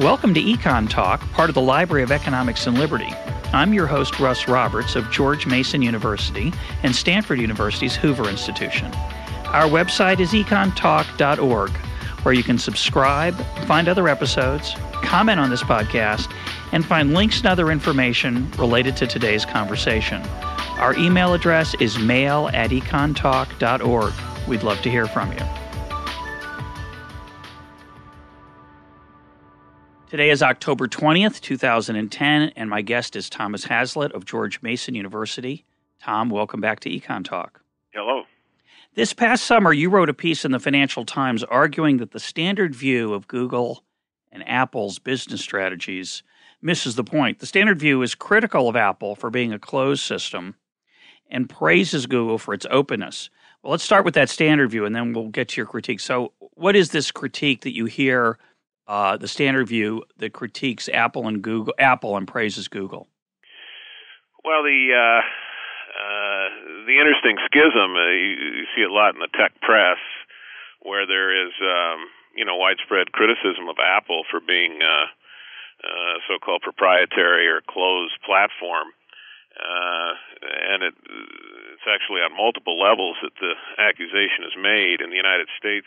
Welcome to Econ Talk, part of the Library of Economics and Liberty. I'm your host, Russ Roberts of George Mason University and Stanford University's Hoover Institution. Our website is econtalk.org, where you can subscribe, find other episodes, comment on this podcast, and find links and other information related to today's conversation. Our email address is mail at econtalk.org. We'd love to hear from you. Today is October 20th, 2010, and my guest is Thomas Hazlett of George Mason University. Tom, welcome back to Econ Talk. Hello. This past summer, you wrote a piece in the Financial Times arguing that the standard view of Google and Apple's business strategies misses the point. The standard view is critical of Apple for being a closed system and praises Google for its openness. Well, let's start with that standard view and then we'll get to your critique. So, what is this critique that you hear uh, the standard view that critiques Apple and Google, Apple and praises Google? Well, the uh, uh, the interesting schism uh, you, you, see a lot in the tech press, where there is um, you know widespread criticism of Apple for being uh, uh, so-called proprietary or closed platform, and it, it's actually on multiple levels that the accusation is made in the United States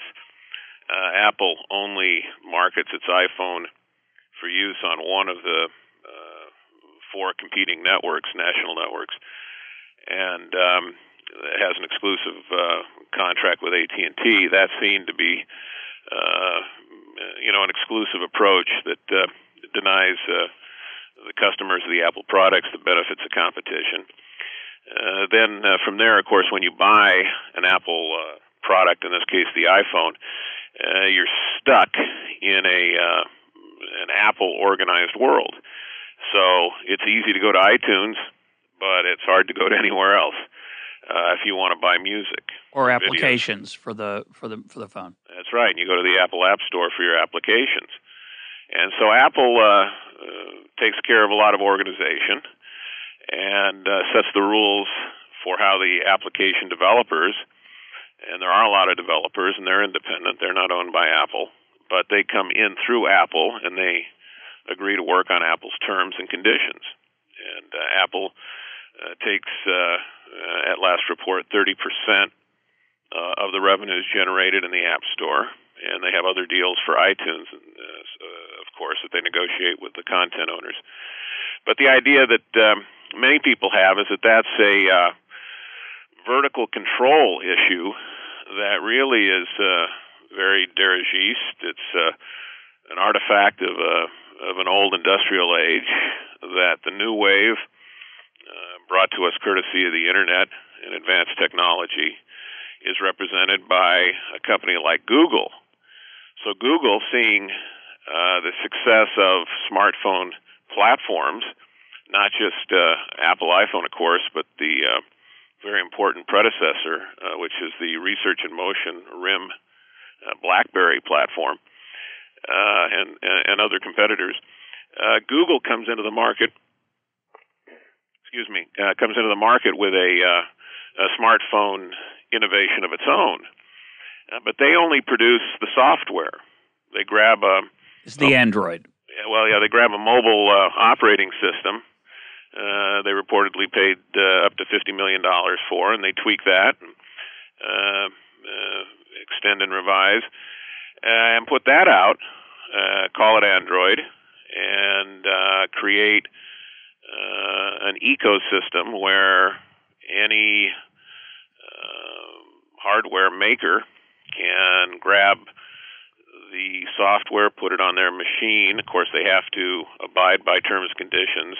uh, Apple only markets its iPhone for use on one of the uh, four competing networks, national networks, and um, has an exclusive uh, contract with AT&T. That's seen to be, uh, you know, an exclusive approach that uh, denies uh, the customers of the Apple products the benefits of competition. Uh, then uh, from there, of course, when you buy an Apple uh, product, in this case the iPhone, uh, you're stuck in a uh, an Apple organized world. So it's easy to go to iTunes, but it's hard to go to anywhere else uh, if you want to buy music or applications videos. for the for the for the phone. That's right. And you go to the Apple App Store for your applications. And so Apple uh, uh, takes care of a lot of organization and uh, sets the rules for how the application developers and there are a lot of developers, and they're independent. They're not owned by Apple, but they come in through Apple, and they agree to work on Apple's terms and conditions. And uh, Apple uh, takes, uh, uh at last report, 30% uh, of the revenues generated in the App Store, and they have other deals for iTunes, and, uh, of course, that they negotiate with the content owners. But the idea that um, many people have is that that's a vertical control issue that really is uh, very dirigiste. It's uh, an artifact of a of an old industrial age that the new wave uh, brought to us courtesy of the internet and advanced technology is represented by a company like Google. So Google, seeing uh, the success of smartphone platforms, not just uh, Apple iPhone, of course, but the uh, very important predecessor, uh, which is the Research in Motion RIM uh, BlackBerry platform, uh, and and other competitors. Uh, Google comes into the market. Excuse me, uh, comes into the market with a, uh, a smartphone innovation of its own, but they only produce the software. They grab a. It's the a, Android. Well, yeah, they grab a mobile operating system uh, they reportedly paid uh, up to fifty million dollars for, and they tweak that, uh, uh, extend and revise, and put that out. Uh, call it Android, and uh, create uh, an ecosystem where any uh, hardware maker can grab the software, put it on their machine. Of course, they have to abide by terms and conditions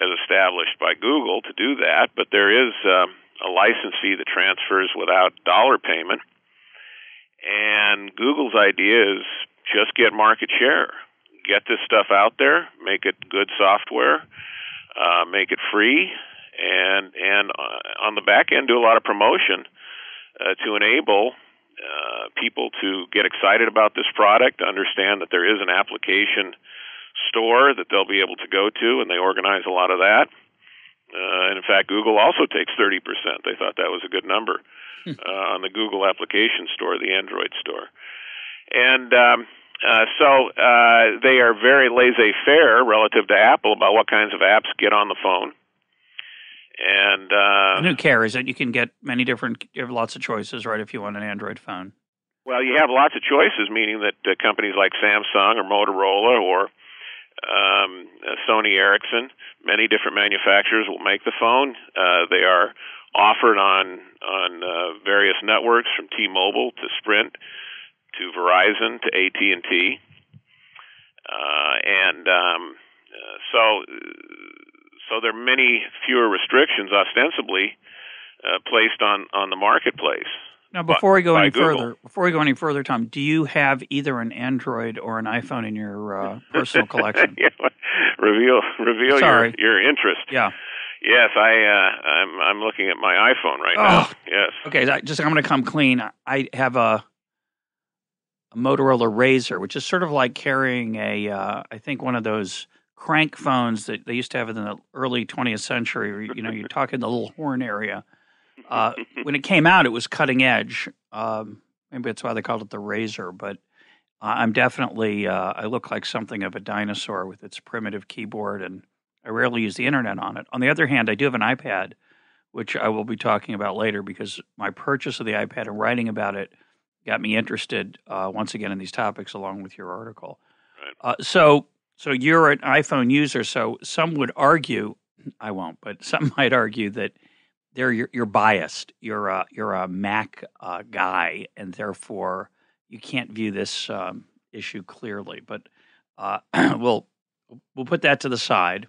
as established by Google to do that, but there is um, a license fee that transfers without dollar payment. And Google's idea is just get market share, get this stuff out there, make it good software, uh, make it free, and and uh, on the back end do a lot of promotion uh, to enable uh, people to get excited about this product, understand that there is an application store that they'll be able to go to, and they organize a lot of that. Uh, and in fact, Google also takes 30%. They thought that was a good number hmm. uh, on the Google application store, the Android store. And um, Uh, so uh, they are very laissez-faire relative to Apple about what kinds of apps get on the phone. And, uh, and who cares? That you can get many different, you have lots of choices, right? If you want an Android phone. Well, you have lots of choices, meaning that uh, companies like Samsung or Motorola or um, uh, Sony Ericsson, many different manufacturers will make the phone. Uh, they are offered on on uh, various networks from T-Mobile to Sprint to Verizon to AT and uh, and um, uh, so so there are many fewer restrictions ostensibly uh, placed on on the marketplace. Now, before we go any Google. further, before we go any further, Tom, do you have either an Android or an iPhone in your uh, personal collection? yeah, reveal reveal Sorry. your your interest. Yeah. Yes, I uh, I'm I'm looking at my iPhone right Oh. now. Yes. Okay, I- just I'm going to come clean. I have a, a Motorola Razor, which is sort of like carrying a, uh, I think one of those crank phones that they used to have in the early 20th century. Where, you know, you talk in the little horn area. Uh, when it came out, it was cutting edge. Um, maybe that's why they called it the Razor. But I'm definitely uh, I look like something of a dinosaur with its primitive keyboard, and I rarely use the internet on it. On the other hand, I do have an iPad which I will be talking about later because my purchase of the iPad and writing about it got me interested uh, once again in these topics, along with your article. Right. Uh, so, so you're an iPhone user. So some would argue, I won't, but some might argue that they're you're, you're biased. You're a you're a Mac uh, guy, and therefore you can't view this um, issue clearly. But uh, we'll we'll put that to the side.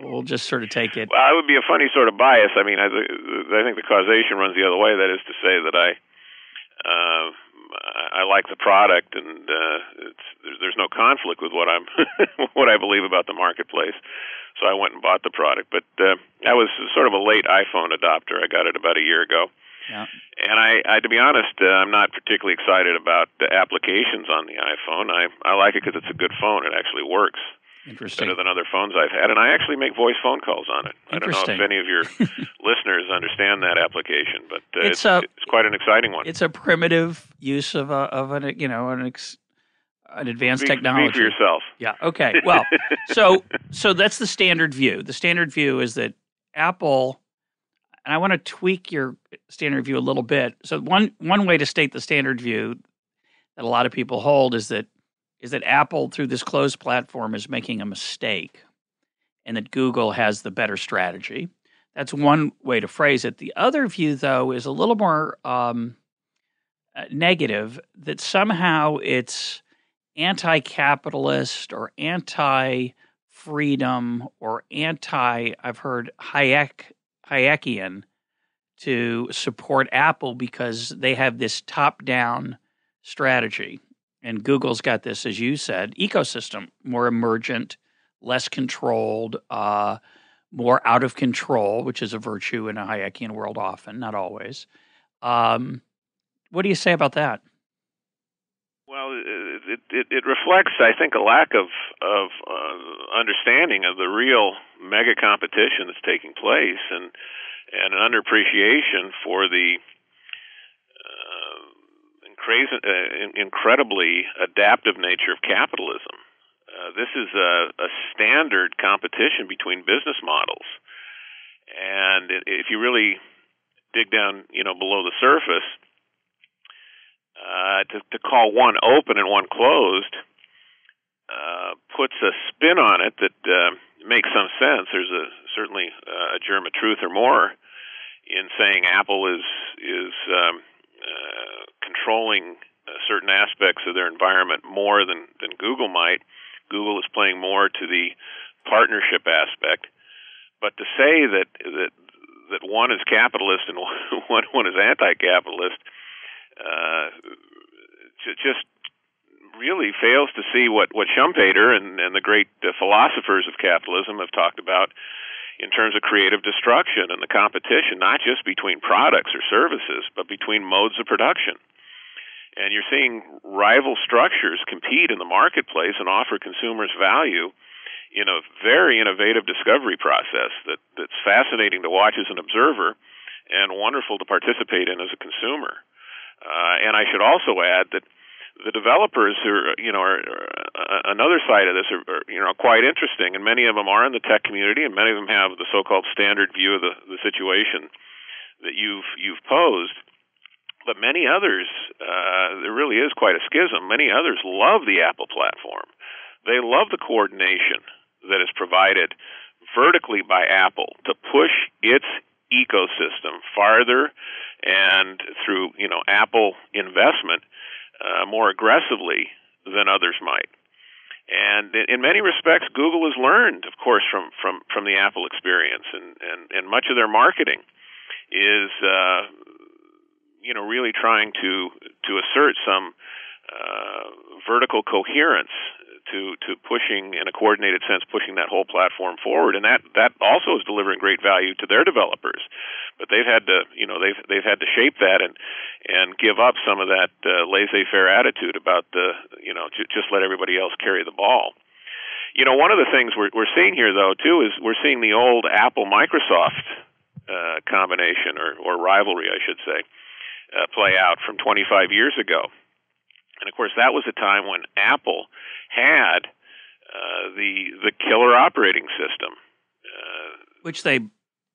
We'll just sort of take it. Well, it would be a funny sort of bias. I mean, I, I think the causation runs the other way. That is to say that I, uh, I like the product, and uh, there's no conflict with what I'm, what I believe about the marketplace. So I went and bought the product. But uh, I was sort of a late iPhone adopter. I got it about a year ago. Yeah. And I, I, to be honest, uh, I'm not particularly excited about the applications on the iPhone. I, I like it because it's a good phone. It actually works Interesting. better than other phones I've had, and I actually make voice phone calls on it. I don't know if any of your listeners understand that application, but uh, It's it's, a- it's quite an exciting one. It's a primitive use of a of an you know an ex, an advanced Speak- technology. Speak for yourself. Yeah. Okay. Well, so so that's the standard view. The standard view is that Apple, and I want to tweak your standard view a little bit. So one one way to state the standard view that a lot of people hold is that is that Apple through this closed platform is making a mistake, and that Google has the better strategy. That's one way to phrase it. The other view, though, is a little more um, uh, negative. That somehow it's anti-capitalist or anti-freedom or anti I've heard Hayek Hayekian to support Apple because they have this top-down strategy. And Google's got this as you said ecosystem more emergent less controlled uh, more out of control which is a virtue in a Hayekian world often not always. Um, what do you say about that Well, it, it it reflects, I think, a lack of of uh, understanding of the real mega competition that's taking place, and and an underappreciation for the uh, uh, incredibly adaptive nature of capitalism. Uh, this is a, a standard competition between business models, and if you really dig down, you know, below the surface, uh, to, to call one open and one closed uh, puts a spin on it that uh, makes some sense. There's a certainly uh, a germ of truth or more in saying Apple is is um, uh, controlling uh, certain aspects of their environment more than than Google might. Google is playing more to the partnership aspect, but to say that that that one is capitalist and one one is anti-capitalist uh, just really fails to see what what Schumpeter and, and the great uh, philosophers of capitalism have talked about in terms of creative destruction and the competition, not just between products or services, but between modes of production. And you're seeing rival structures compete in the marketplace and offer consumers value in a very innovative discovery process that, that's fascinating to watch as an observer and wonderful to participate in as a consumer. Uh, and I should also add that the developers are you know are, are uh, another side of this are, are you know quite interesting, and many of them are in the tech community, and many of them have the so-called standard view of the, the situation that you've you've posed. But many others, uh, there really is quite a schism. Many others love the Apple platform. They love the coordination that is provided vertically by Apple to push its ecosystem farther and through you know Apple investment uh, more aggressively than others might. And in many respects, Google has learned, of course, from from from the Apple experience, and and and much of their marketing is uh, you know really trying to to assert some uh, vertical coherence to to pushing in a coordinated sense pushing that whole platform forward. And that that also is delivering great value to their developers. But they've had to you know they've they've had to shape that and and give up some of that uh, laissez-faire attitude about the you know j- just let everybody else carry the ball. You know one of the things we're we're seeing here though too is we're seeing the old Apple Microsoft uh, combination or or rivalry I should say uh, play out from 25 years ago and of course, that was a time when Apple had uh, the the killer operating system, uh, which they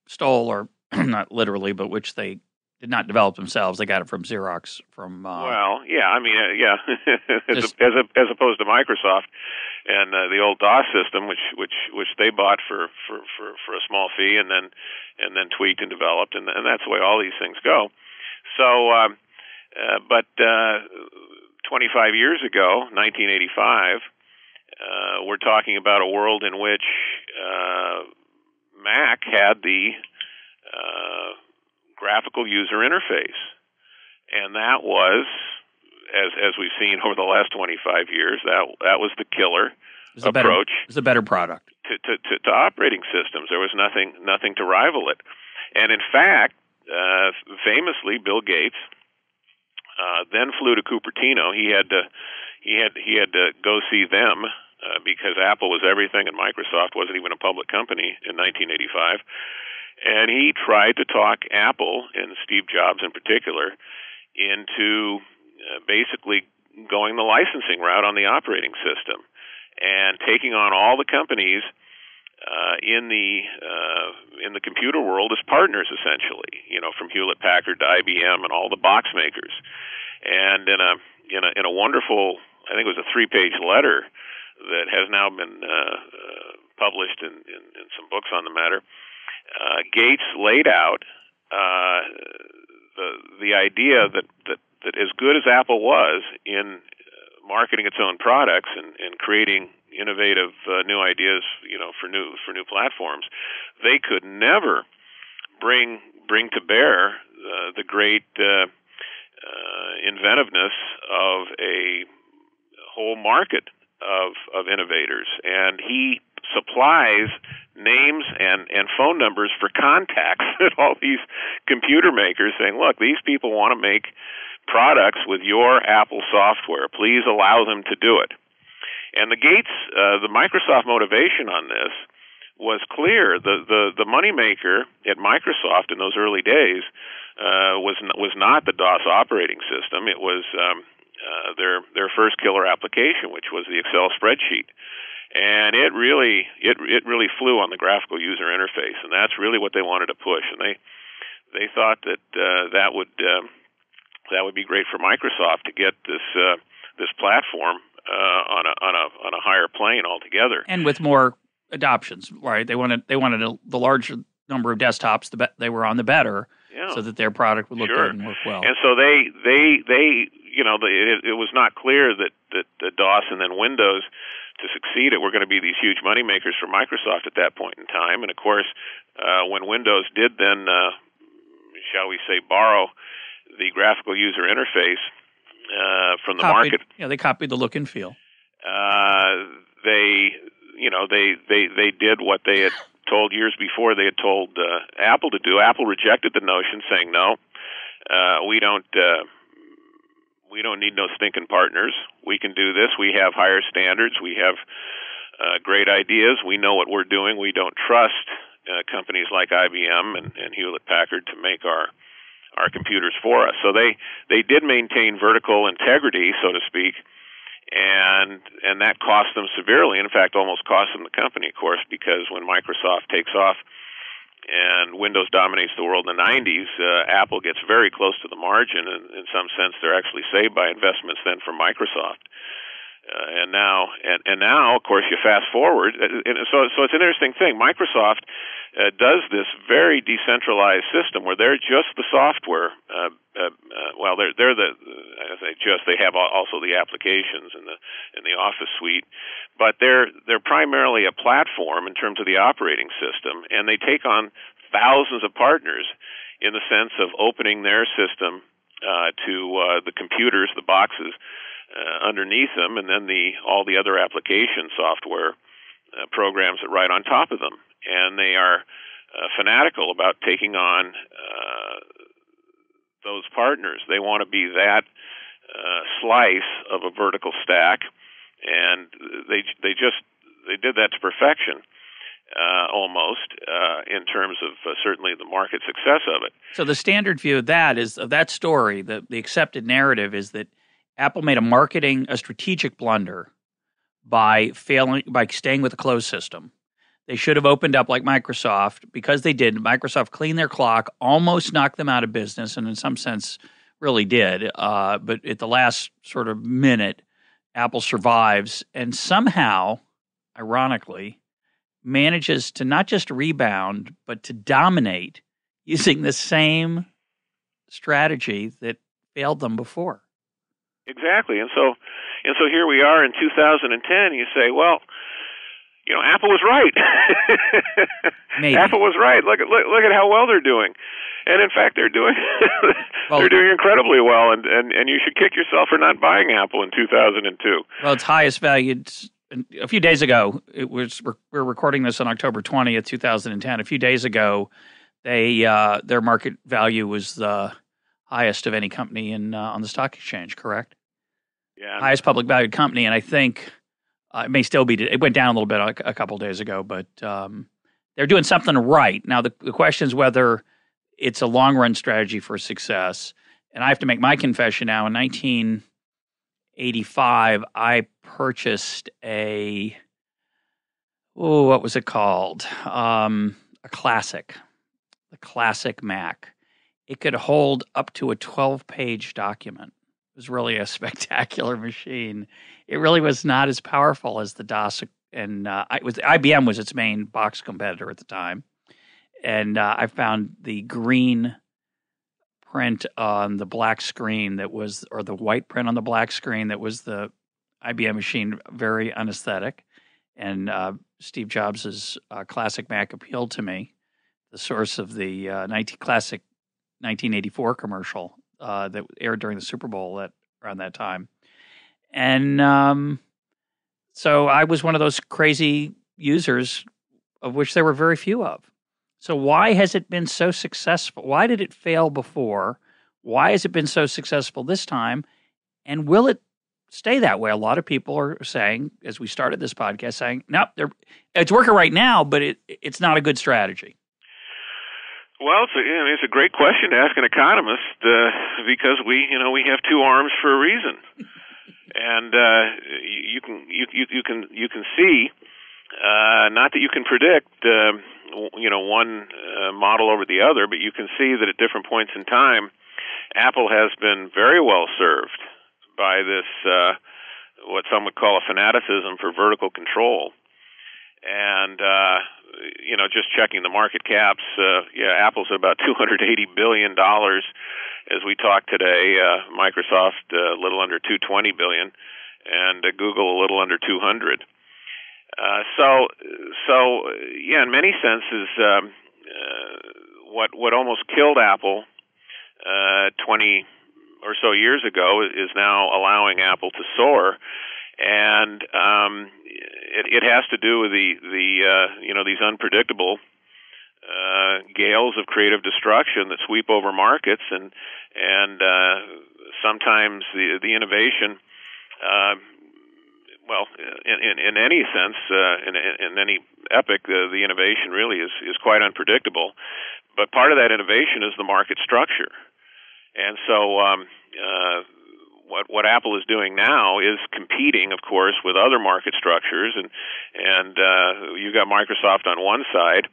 stole, or not literally, but which they did not develop themselves. They got it from Xerox. From uh, well, yeah, I mean, uh, yeah, as, a, as, a, as opposed to Microsoft and uh, the old DOS system, which which which they bought for, for for for a small fee, and then and then tweaked and developed, and and that's the way all these things go. So, um, uh, but uh, 25 years ago, 1985, uh, we're talking about a world in which uh, Mac had the uh, graphical user interface, and that was, as as we've seen over the last 25 years, that that was the killer it approach. Better, it was a better product to, to, to, to operating systems. There was nothing nothing to rival it, and in fact, uh, famously, Bill Gates uh, then flew to Cupertino. He had to he had he had to go see them uh, because Apple was everything and Microsoft wasn't even a public company in 1985. And he tried to talk Apple and Steve Jobs in particular into uh, basically going the licensing route on the operating system and taking on all the companies uh, in the uh, in the computer world as partners, essentially. You know, from Hewlett Packard to IBM and all the box makers. And in a in a in a wonderful, I think it was a three page letter that has now been uh, uh, published in, in, in some books on the matter. Uh, Gates laid out uh, the the idea that, that that as good as Apple was in uh, marketing its own products and, and creating innovative uh, new ideas, you know, for new for new platforms, they could never bring bring to bear uh, the great uh, uh, inventiveness of a whole market of of innovators, and he supplies names and and phone numbers for contacts at all these computer makers, saying, "Look, these people want to make." products with your Apple software. Please allow them to do it. And the Gates, uh, the Microsoft motivation on this was clear. The the the moneymaker at Microsoft in those early days uh, was was not the DOS operating system. It was um, uh, their their first killer application, which was the Excel spreadsheet, and it really it it really flew on the graphical user interface, and that's really what they wanted to push. And they they thought that uh, that would uh, that would be great for Microsoft to get this uh, this platform uh, on a on a on a higher plane altogether, and with more adoptions. Right? They wanted they wanted a, the larger number of desktops the be- they were on, the better, yeah. so that their product would look sure. good and work well. And so they they they you know it, it was not clear that that the DOS and then Windows to succeed it were going to be these huge money makers for Microsoft at that point in time. And of course, uh, when Windows did then, uh, shall we say, borrow the graphical user interface uh, from the copied, market. Yeah, they copied the look and feel. Uh, they, you know, they they they did what they had told years before they had told uh, Apple to do. Apple rejected the notion, saying, "No, uh, we don't." Uh, we don't need no stinking partners. We can do this. We have higher standards. We have uh, great ideas. We know what we're doing. We don't trust uh, companies like IBM and, and Hewlett Packard to make our our computers for us. So they they did maintain vertical integrity, so to speak, and and that cost them severely. In fact, almost cost them the company, of course, because when Microsoft takes off and Windows dominates the world in the 90s, uh, Apple gets very close to the margin, and in some sense, they're actually saved by investments then from Microsoft. Uh, and now, and, and now, of course, you fast forward, uh, and so so it's an interesting thing. Microsoft uh, does this very decentralized system where they're just the software. Uh, uh, uh, well, they're they're the I say just they have also the applications and the in the Office suite, but they're they're primarily a platform in terms of the operating system, and they take on thousands of partners in the sense of opening their system uh, to uh, the computers, the boxes uh, underneath them, and then the all the other application software uh, programs that ride on top of them. And they are uh, fanatical about taking on uh, those partners. They want to be that uh, slice of a vertical stack, and they they just they did that to perfection. Uh, almost uh, in terms of uh, certainly the market success of it. So the standard view of that is of that story. The the accepted narrative is that Apple made a marketing, a strategic blunder by failing, by staying with a closed system. They should have opened up like Microsoft because they did. Microsoft cleaned their clock, almost knocked them out of business, and in some sense, really did. Uh, but at the last sort of minute, Apple survives and somehow, ironically, manages to not just rebound, but to dominate using the same strategy that failed them before. Exactly, and so and so here we are in 2010. and You say, well, you know, Apple was right. Apple was right. Look at look, look at how well they're doing, and in fact, they're doing well, they're doing incredibly well. And, and and you should kick yourself for not buying Apple in 2002. Well, it's highest valued. A few days ago, it was we're recording this on October 20th, 2010. A few days ago, they uh, their market value was the highest of any company in uh, on the stock exchange. Correct? Yeah. Highest public valued company, and I think uh, it may still be. It went down a little bit a, a couple days ago, but um, they're doing something right now. The, the question is whether it's a long run strategy for success. And I have to make my confession now. In 1985, I purchased a oh, what was it called? Um, a classic, the classic Mac. It could hold up to a 12 page document It was really a spectacular machine. It really was not as powerful as the DOS, and uh, I, was IBM was its main box competitor at the time. And uh, I found the green print on the black screen that was, or the white print on the black screen that was the IBM machine, very unesthetic. And uh, Steve Jobs's uh, classic Mac appealed to me. The source of the 19 uh, classic 1984 commercial uh, that aired during the Super Bowl at around that time, and um, so I was one of those crazy users, of which there were very few of. So why has it been so successful? Why did it fail before? Why has it been so successful this time? And will it stay that way? A lot of people are saying, as we started this podcast, saying, "No, nope, it's working right now, but it, it's not a good strategy." Well, it's a, you know, it's a great question to ask an economist uh, because we, you know, we have two arms for a reason, and uh, you can you, you you can you can see, uh, not that you can predict, uh, you know, one uh, model over the other, but you can see that at different points in time, Apple has been very well served by this uh, what some would call a fanaticism for vertical control, and uh, you know, just checking the market caps, uh, yeah, Apple's at about 280 billion dollars as we talk today. Uh, Microsoft uh, a little under 220 billion, and uh, Google a little under 200. Uh, so, so yeah, in many senses, um, uh, what what almost killed Apple uh, 20 or so years ago is now allowing Apple to soar and um, it, it has to do with the the uh, you know these unpredictable uh, gales of creative destruction that sweep over markets, and and uh, sometimes the the innovation. Uh, well, in, in, in any sense, uh, in, in any epic, uh, the innovation really is, is quite unpredictable. But part of that innovation is the market structure. And so, um, uh, what what Apple is doing now is competing, of course, with other market structures, and and uh, you got Microsoft on one side,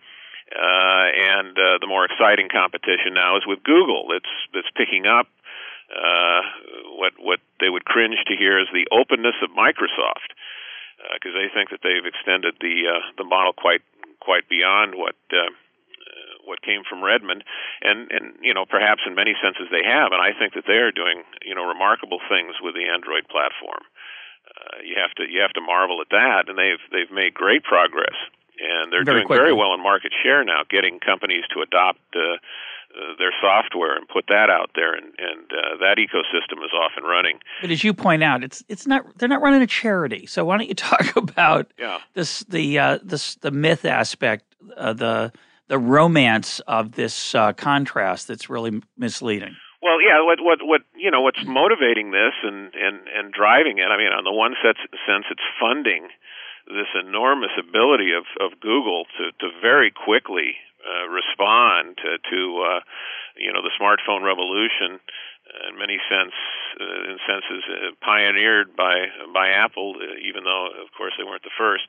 uh, and uh, the more exciting competition now is with Google. That's that's picking up uh, what what they would cringe to hear is the openness of Microsoft, because uh, they think that they've extended the uh, the model quite quite beyond what. Uh, what came from Redmond, and and you know perhaps in many senses they have, and I think that they are doing you know remarkable things with the Android platform. Uh, you have to you have to marvel at that, and they've they've made great progress, and they're very doing quickly. very well in market share now, getting companies to adopt. Uh, uh, their software and put that out there, and, and uh, that ecosystem is off and running. But as you point out, it's it's not they're not running a charity. So why don't you talk about yeah. this the uh, this the myth aspect, uh, the the romance of this uh, contrast that's really misleading. Well, yeah. What what what you know? What's motivating this and and and driving it? I mean, on the one sense, it's funding this enormous ability of of Google to to very quickly uh, respond to, to uh, you know the smartphone revolution in many sense uh, in senses uh, pioneered by by Apple, uh, even though of course they weren't the first.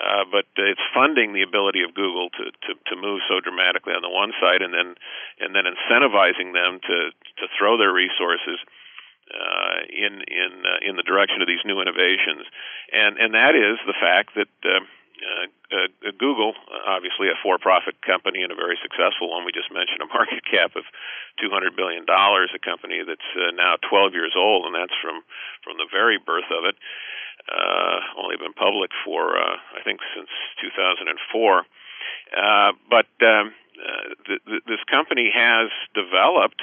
Uh, but it's funding the ability of Google to, to to move so dramatically on the one side, and then and then incentivizing them to to throw their resources. Uh, in in uh, in the direction of these new innovations, and and that is the fact that uh, uh, uh, Google, obviously a for-profit company and a very successful one. We just mentioned a market cap of 200 billion dollars, a company that's uh, now 12 years old, and that's from from the very birth of it. Uh, only been public for uh, I think since 2004. Uh, but um, uh, th- th- this company has developed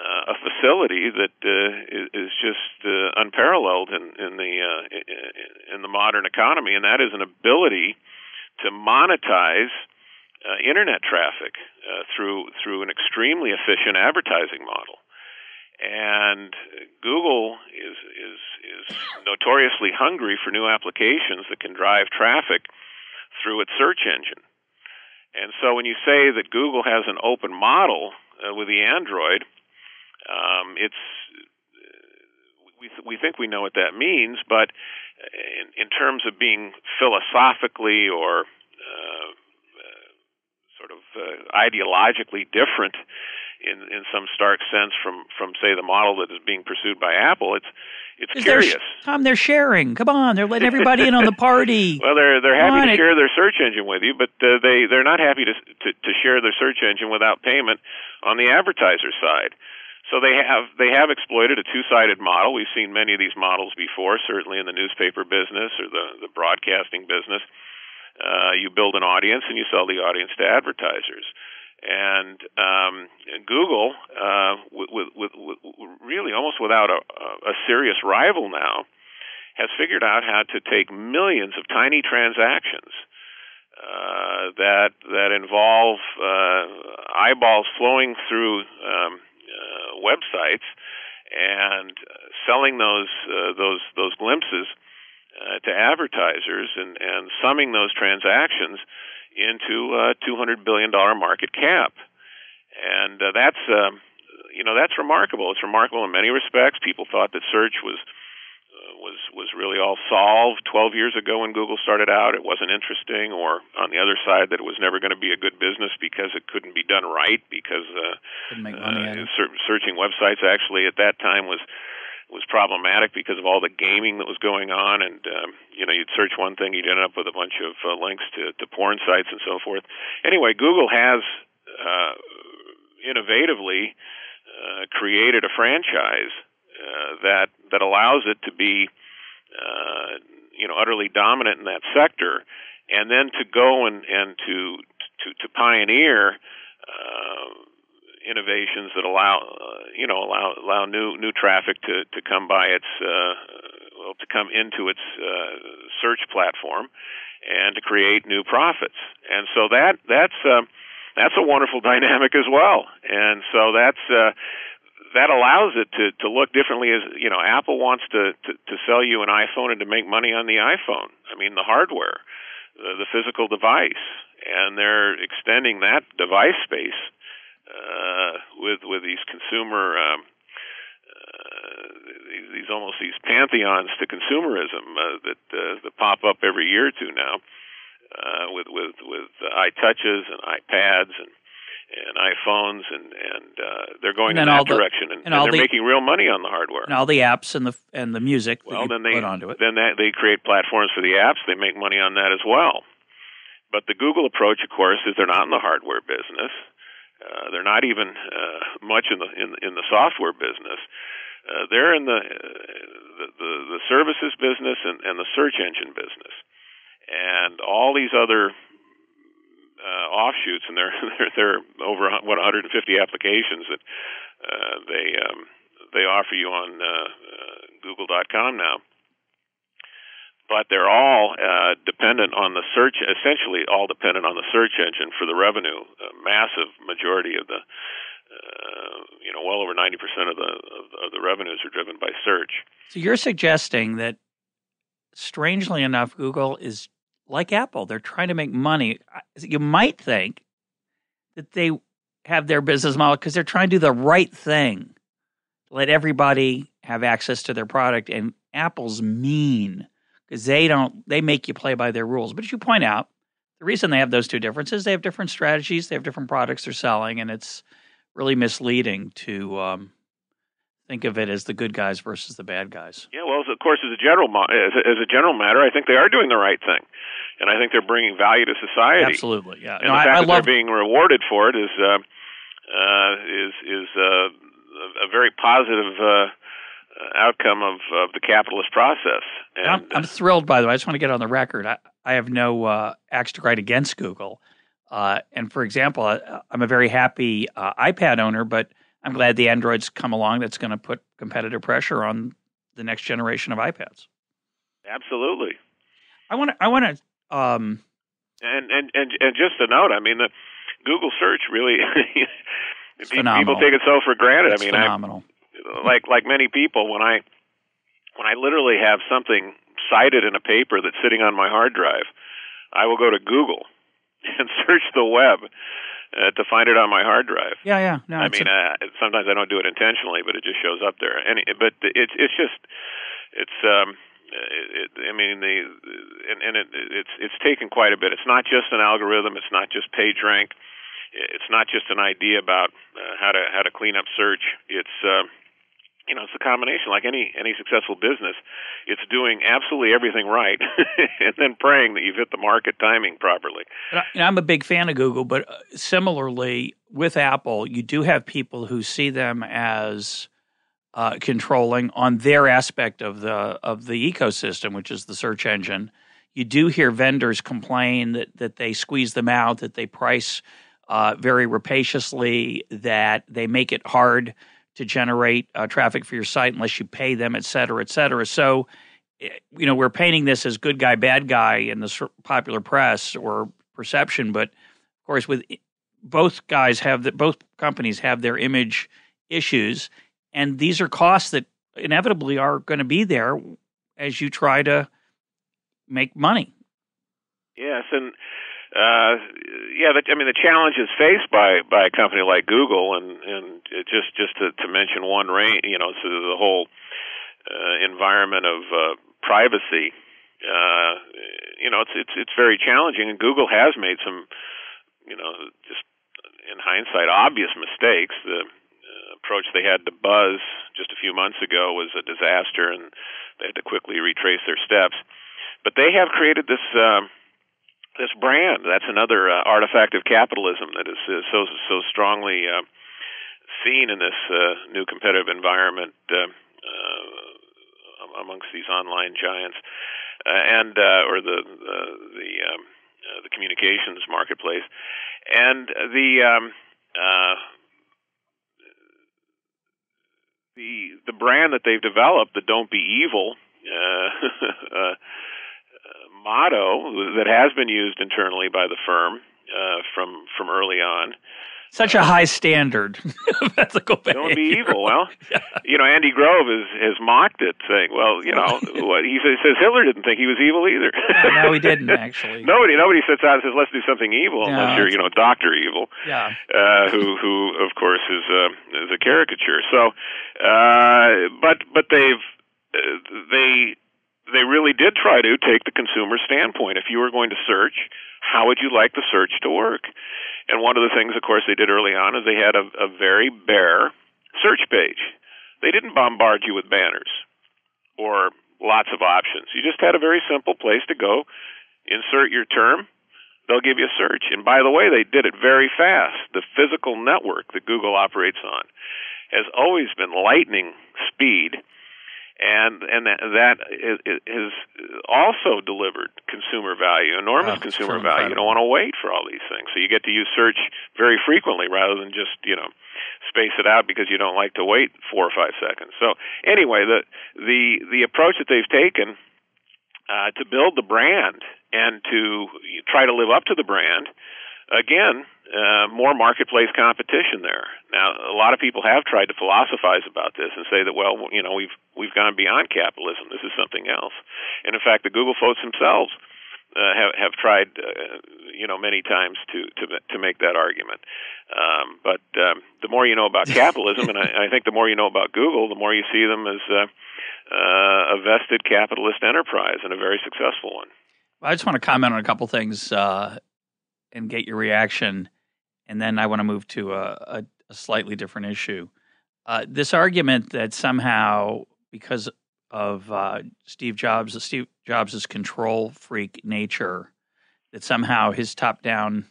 uh, a facility that uh, is just uh, unparalleled in, in the uh, in the modern economy, and that is an ability to monetize uh, internet traffic uh, through through an extremely efficient advertising model. And Google is is is notoriously hungry for new applications that can drive traffic through its search engine. And so when you say that Google has an open model uh, with the Android, um, it's we th- we think we know what that means, but in, in terms of being philosophically or uh, uh, sort of uh, ideologically different in in some stark sense from from say the model that is being pursued by Apple, it's it's curious. They're, Tom, they're sharing. Come on, they're letting everybody in on the party. well, they're they're happy on, to it- share their search engine with you, but uh, they they're not happy to, to to share their search engine without payment on the advertiser side. So they have they have exploited a two-sided model. We've seen many of these models before, certainly in the newspaper business or the the broadcasting business. Uh, you build an audience and you sell the audience to advertisers. And um, Google, uh, with, with, with, really almost without a, a serious rival now, has figured out how to take millions of tiny transactions uh, that that involve uh, eyeballs flowing through um, uh, websites and selling those uh, those those glimpses uh, to advertisers and, and summing those transactions into a 200 billion dollar market cap, and uh, that's uh, you know that's remarkable. It's remarkable in many respects. People thought that search was uh, was was really all solved 12 years ago when Google started out. It wasn't interesting, or on the other side, that it was never going to be a good business because it couldn't be done right. Because uh, Couldn't make money at uh, searching websites actually at that time was was problematic because of all the gaming that was going on, and um, you know you'd search one thing, you'd end up with a bunch of uh, links to, to porn sites and so forth. Anyway, Google has uh, innovatively uh, created a franchise uh, that that allows it to be uh, you know utterly dominant in that sector, and then to go and and to to, to pioneer. Uh, innovations that allow uh, you know allow allow new new traffic to to come by its uh, well to come into its uh, search platform and to create new profits and so that that's uh, that's a wonderful dynamic as well and so that's uh, that allows it to to look differently as you know Apple wants to, to to sell you an iPhone and to make money on the iPhone. I mean the hardware the, the physical device and they're extending that device space uh, with with these consumer um, uh, these, almost these pantheons to consumerism uh, that uh, that pop up every year or two now, uh, with with with iTouches and iPads and and iPhones and and uh, they're going in that direction and, and, and they're the, making real money on the hardware and all the apps and the and the music. well, then they put onto it. then that, they create platforms for the apps. They make money on that as well. But the Google approach, of course, is they're not in the hardware business. Uh, they're not even uh, much in the in, in the software business. Uh, they're in the, uh, the the the services business and, and the search engine business, and all these other uh, offshoots, and they're they're, they're over what 150 applications that uh, they um, they offer you on uh, uh, Google.com now but they're all uh, dependent on the search, essentially all dependent on the search engine for the revenue. A massive majority of the, uh, you know, well over 90% of the, of, of the revenues are driven by search. So you're suggesting that, strangely enough, Google is like Apple. They're trying to make money. You might think that they have their business model because they're trying to do the right thing, let everybody have access to their product. And Apple's mean because they don't they make you play by their rules. But as you point out, the reason they have those two differences, they have different strategies, they have different products they're selling, and it's really misleading to um, think of it as the good guys versus the bad guys. Yeah, well, of course, as a general as a, as a general matter, I think they are doing the right thing, and I think they're bringing value to society. Absolutely, yeah. And no, the I, fact I that love... they're being rewarded for it is uh, uh, is is uh, a very positive. Uh, outcome of, of the capitalist process. And, I'm, I'm, thrilled, by the way. I just want to get on the record. I, I have no uh, axe to grind against Google. Uh, and for example, I, am a very happy uh, iPad owner, but I'm glad the Android's come along that's going to put competitive pressure on the next generation of iPads. Absolutely. I want to. I want to. Um, and, and and and just a note. I mean, the Google search really. people take it so for granted. It's I mean, phenomenal. I, like like many people when I when I literally have something cited in a paper that's sitting on my hard drive, I will go to Google and search the web uh, to find it on my hard drive. Yeah, yeah. No, I mean, a... uh, sometimes I don't do it intentionally, but it just shows up there. And it, but it's it's just it's um it, I mean the and, and it, it's it's taken quite a bit. It's not just an algorithm. It's not just PageRank. It's not just an idea about uh, how to how to clean up search. It's uh, you know, it's a combination. Like any any successful business, it's doing absolutely everything right, and then praying that you've hit the market timing properly. And I'm a big fan of Google, but uh, similarly with Apple, you do have people who see them as uh, controlling on their aspect of the of the ecosystem, which is the search engine. You do hear vendors complain that that they squeeze them out, that they price uh, very rapaciously, that they make it hard to generate uh, traffic for your site unless you pay them, et cetera, et cetera. So, eh, you know, we're painting this as good guy, bad guy in the popular press or perception, but of course, with both guys have that, both companies have their image issues, and these are costs that inevitably are going to be there as you try to make money. Yes, and uh, yeah, the, I mean the challenges faced by by a company like Google, and and just just to, to mention one range, you know, so the whole uh, environment of uh, privacy. Uh, you know, it's it's it's very challenging, and Google has made some, you know, just in hindsight, obvious mistakes. The approach they had to Buzz just a few months ago was a disaster, and they had to quickly retrace their steps. But they have created this. Uh, this brand. That's another uh, artifact of capitalism that is uh, so so strongly uh, seen in this uh, new competitive environment uh, uh, amongst these online giants, uh, and uh, or the the the, um, uh, the communications marketplace, and the um, uh, the the brand that they've developed, the "Don't Be Evil." Uh, uh, motto that has been used internally by the firm uh, from from early on such a high standard of ethical behavior. Don't be evil. Well, yeah. you know, Andy Grove has has mocked it, saying, "Well, you know, what he says Hitler didn't think he was evil either." no, he didn't actually. nobody, nobody sits out and says, "Let's do something evil," yeah, unless you're, you know, Doctor Evil. Yeah. Uh, who, who, of course, is uh, is a caricature. So, uh, but but they've uh, they they really did try to take the consumer standpoint. If you were going to search, how would you like the search to work? And one of the things, of course, they did early on is they had a, a very bare search page. They didn't bombard you with banners or lots of options. You just had a very simple place to go, insert your term, they'll give you a search. And by the way, they did it very fast. The physical network that Google operates on has always been lightning speed and and that, that has also delivered consumer value, enormous oh, consumer value. You don't want to wait for all these things, so you get to use search very frequently rather than just you know space it out because you don't like to wait four or five seconds. So anyway, the the the approach that they've taken uh, to build the brand and to try to live up to the brand again uh, more marketplace competition there. Now, a lot of people have tried to philosophize about this and say that, well, you know, we've we've gone beyond capitalism. This is something else. And in fact, the Google folks themselves uh, have have tried, uh, you know, many times to to to make that argument. Um, but um, the more you know about capitalism, and I, I think the more you know about Google, the more you see them as uh, uh, a vested capitalist enterprise and a very successful one. I just want to comment on a couple things uh, and get your reaction and then I want to move to a, a, a slightly different issue. Uh, this argument that somehow, because of uh, Steve Jobs, Steve Jobs' control freak nature, that somehow his top-down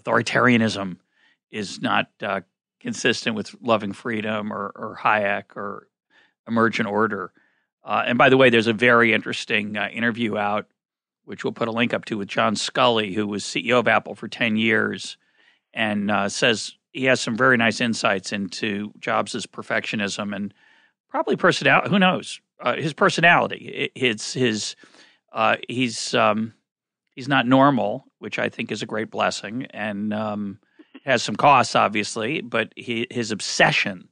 authoritarianism is not uh, consistent with loving freedom or, or Hayek or emergent order. Uh, and by the way, there's a very interesting uh, interview out, which we'll put a link up to, with John Sculley, who was CEO of Apple for 10 years and uh, says he has some very nice insights into Jobs' perfectionism and probably personality. Who knows? Uh, his personality. His his uh, he's um, he's not normal, which I think is a great blessing, and um, has some costs, obviously. But he, his obsession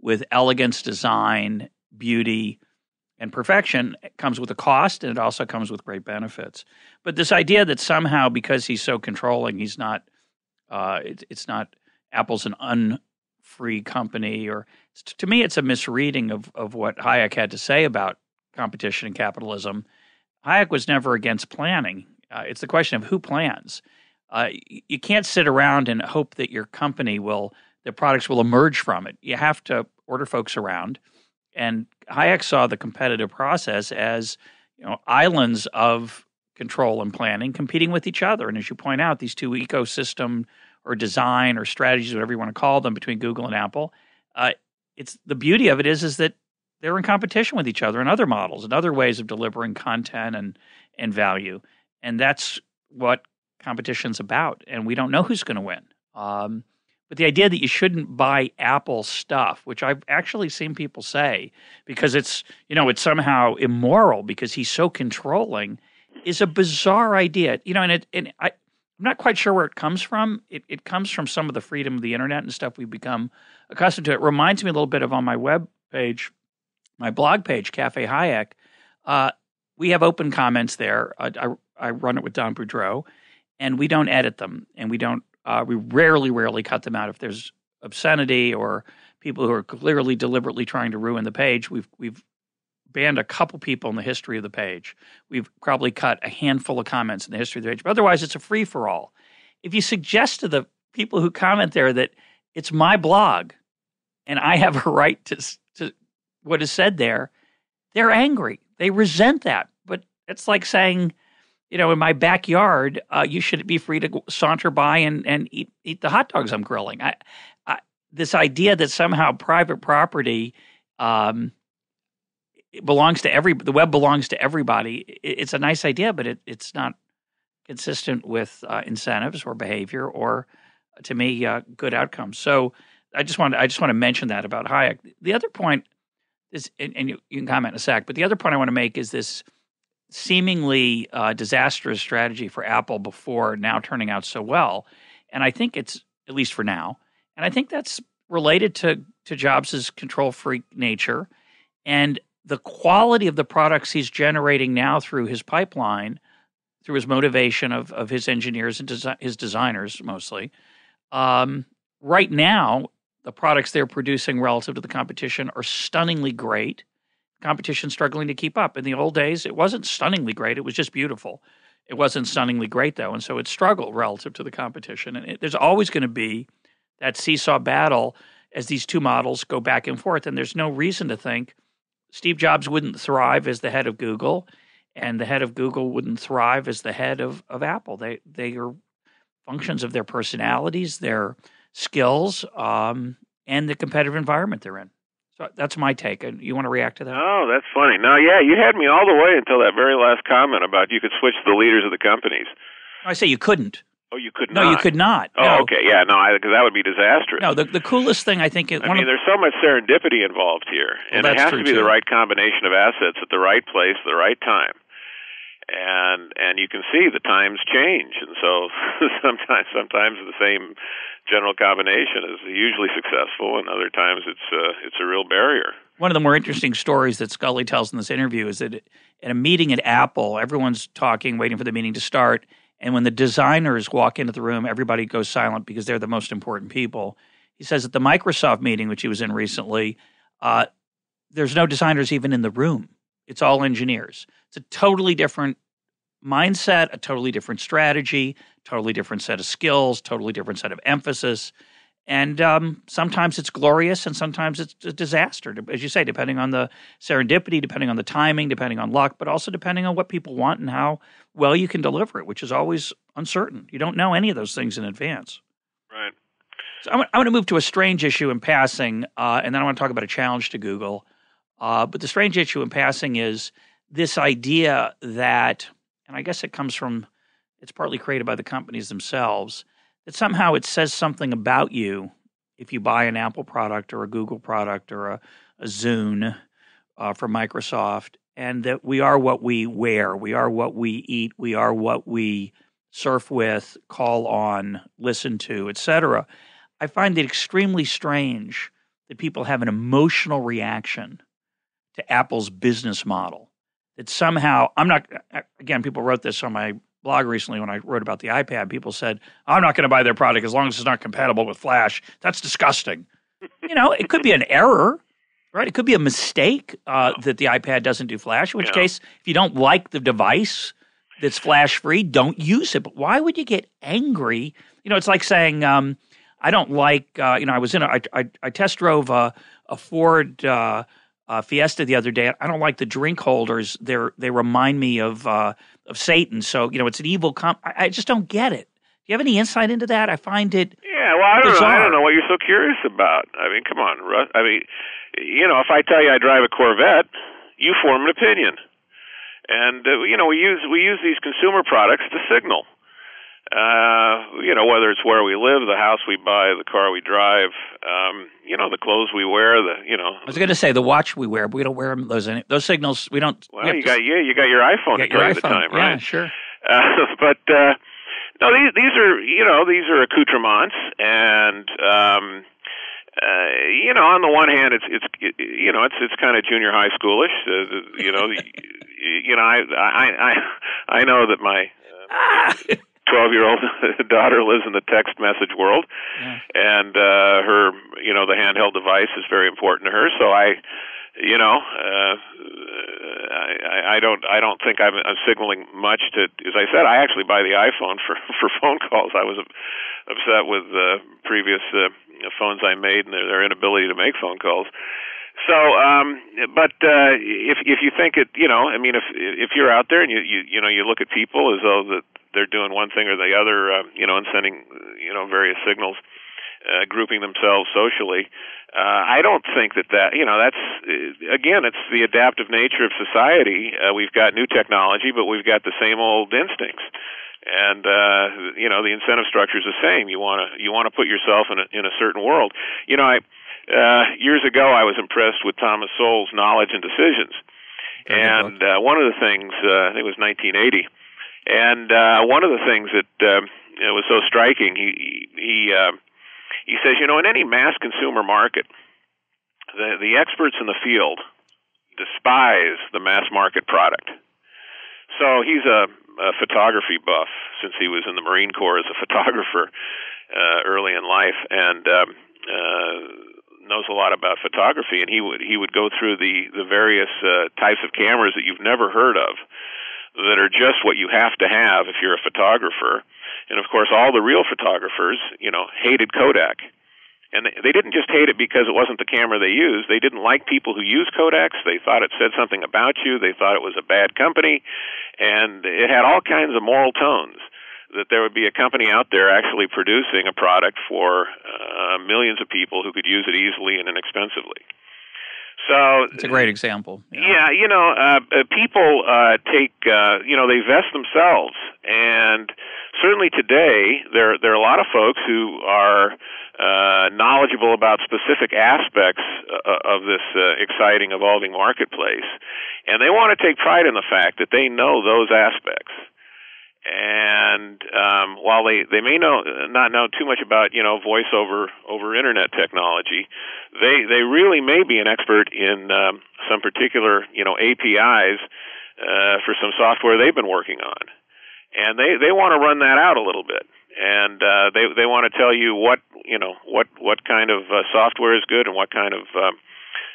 with elegance, design, beauty, and perfection comes with a cost, and it also comes with great benefits. But this idea that somehow because he's so controlling, he's not uh, it, it's not Apple's an unfree company, or to me, it's a misreading of of what Hayek had to say about competition and capitalism. Hayek was never against planning. Uh, it's the question of who plans. Uh, you can't sit around and hope that your company will, the products will emerge from it. You have to order folks around. And Hayek saw the competitive process as you know islands of control and planning competing with each other. And as you point out, these two ecosystem or design or strategies, whatever you want to call them, between Google and Apple, uh, it's the beauty of it is is that they're in competition with each other and other models and other ways of delivering content and and value. And that's what competition's about. And we don't know who's going to win. Um, but the idea that you shouldn't buy Apple stuff, which I've actually seen people say, because it's you know it's somehow immoral because he's so controlling is a bizarre idea. You know, and it and I, I'm not quite sure where it comes from. It, it comes from some of the freedom of the internet and stuff we've become accustomed to. It reminds me a little bit of on my web page, my blog page, Cafe Hayek. Uh, we have open comments there. I, I, I, run it with Don Boudreaux, and we don't edit them, and we don't. Uh, we rarely, rarely cut them out if there's obscenity or people who are clearly deliberately trying to ruin the page. We've we've banned a couple people in the history of the page. We've probably cut a handful of comments in the history of the page, but otherwise it's a free for all. If you suggest to the people who comment there that it's my blog and I have a right to, to what is said there, they're angry. They resent that. But it's like saying, you know, in my backyard, uh, you should be free to saunter by and, and eat, eat the hot dogs I'm grilling. I, I, this idea that somehow private property um, it belongs to every the web belongs to everybody. It's a nice idea, but it, it's not consistent with uh, incentives or behavior or, to me, uh, good outcomes. So I just want I just want to mention that about Hayek. The other point is, and, and you, you, can comment in a sec, but the other point I want to make is this seemingly uh, disastrous strategy for Apple before now turning out so well, and I think it's at least for now. And I think that's related to, to Jobs' control freak nature and the quality of the products he's generating now through his pipeline, through his motivation of, of his engineers and desi- his designers mostly. Um, right now, the products they're producing relative to the competition are stunningly great. Competition struggling to keep up. In the old days, it wasn't stunningly great; it was just beautiful. It wasn't stunningly great though, and so it struggled relative to the competition. And it, there's always going to be that seesaw battle as these two models go back and forth. And there's no reason to think Steve Jobs wouldn't thrive as the head of Google, and the head of Google wouldn't thrive as the head of, of Apple. They they are functions of their personalities, their skills, um, and the competitive environment they're in. So that's my take. And you want to react to that? Oh, that's funny. Now, yeah, you had me all the way until that very last comment about you could switch the leaders of the companies. I say you couldn't. Oh, you could no, not. No, you could not. Oh, no. okay, yeah, no, because that would be disastrous. No, the the coolest thing I think is I mean, of, there's so much serendipity involved here, and Well, it has to be too. the right combination of assets at the right place, the right time. And and you can see the times change, and so sometimes sometimes the same general combination is usually successful, and other times it's uh, it's a real barrier. one of the more interesting stories that Sculley tells in this interview is that at a meeting at Apple, everyone's talking, waiting for the meeting to start. And when the designers walk into the room, everybody goes silent because they're the most important people. He says at the Microsoft meeting, which he was in recently, uh, there's no designers even in the room. It's all engineers. It's a totally different mindset, a totally different strategy, totally different set of skills, totally different set of emphasis. And um, sometimes it's glorious and sometimes it's a disaster, as you say, depending on the serendipity, depending on the timing, depending on luck, but also depending on what people want and how well you can deliver it, which is always uncertain. You don't know any of those things in advance. Right. So I want, I want to move to a strange issue in passing, uh, and then I want to talk about a challenge to Google. Uh, but the strange issue in passing is this idea that, and I guess it comes from, it's partly created by the companies themselves, that somehow it says something about you if you buy an Apple product or a Google product or a, a Zune uh, from Microsoft, and that we are what we wear, we are what we eat, we are what we surf with, call on, listen to, etc. I find it extremely strange that people have an emotional reaction to Apple's business model. That somehow, I'm not, again, people wrote this on my blog recently when I wrote about the iPad. People said, I'm not going to buy their product as long as it's not compatible with Flash. That's disgusting. you know, it could be an error, right? It could be a mistake uh, that the iPad doesn't do Flash, in which Yeah. case, if you don't like the device that's flash free, don't use it. But why would you get angry? You know, it's like saying, um, I don't like, uh, you know, I was in a, I, I, I test drove a, a Ford uh, uh, Fiesta the other day. I don't like the drink holders. They're, they remind me of, uh, of Satan. So, you know, it's an evil comp. I, I just don't get it. Do you have any insight into that? I find it, Yeah, well, I don't know. I don't know what you're so curious about. I mean, come on, Russ. I mean, you know, if I tell you I drive a Corvette, you form an opinion. And uh, you know, we use we use these consumer products to signal. Uh, you know, whether it's where we live, the house we buy, the car we drive, um, you know, the clothes we wear, the you know. I was going to say the watch we wear, but we don't wear those, any- those signals. We don't. Well, have you to- got yeah, you got your iPhone you got your tell you the time, Yeah, right? sure. Uh, but uh, no, these these are you know these are accoutrements, and um, uh, you know on the one hand it's it's you know it's it's kind of junior high schoolish. Uh, you know, you know I I I I know that my twelve year old daughter lives in the text message world, Yeah. and uh, her you know the handheld device is very important to her. So I you know, uh, I, I don't, I don't think I'm, I'm signaling much to. As I said, I actually buy the iPhone for for phone calls. I was upset with uh, previous uh, phones I made and their, their inability to make phone calls. So, um, but uh, if if you think it, you know, I mean, if if you're out there and you you you know you look at people as though that they're doing one thing or the other, uh, you know, and sending you know various signals, uh, grouping themselves socially. Uh, I don't think that that you know that's uh, again it's the adaptive nature of society. Uh, we've got new technology, but we've got the same old instincts, and uh, you know the incentive structure is the same. You want to you want to put yourself in a, in a certain world. You know, I uh, years ago I was impressed with Thomas Sowell's knowledge and decisions, and uh, one of the things uh, I think it was 1980, and uh, one of the things that uh, was so striking he he. Uh, he says, you know, in any mass consumer market, the the experts in the field despise the mass market product. So he's a, a photography buff since he was in the Marine Corps as a photographer uh, early in life, and um, uh, knows a lot about photography. And he would he would go through the the various uh, types of cameras that you've never heard of that are just what you have to have if you're a photographer. And of course, all the real photographers, you know, hated Kodak and they, didn't just hate it because it wasn't the camera they used. They didn't like people who used Kodaks. They thought it said something about you. They thought it was a bad company, and it had all kinds of moral tones. That there would be a company out there actually producing a product for uh, millions of people who could use it easily and inexpensively. So it's a great example. Yeah, yeah you know, uh, uh, people uh, take, uh, you know, they vest themselves, and certainly today there there are a lot of folks who are uh, knowledgeable about specific aspects uh, of this uh, exciting, evolving marketplace, and they want to take pride in the fact that they know those aspects. Um, while they they may know not know too much about you know voice over over internet technology, they they really may be an expert in um, some particular you know APIs uh, for some software they've been working on, and they they want to run that out a little bit. And uh, they they want to tell you what you know what what kind of uh, software is good and what kind of uh,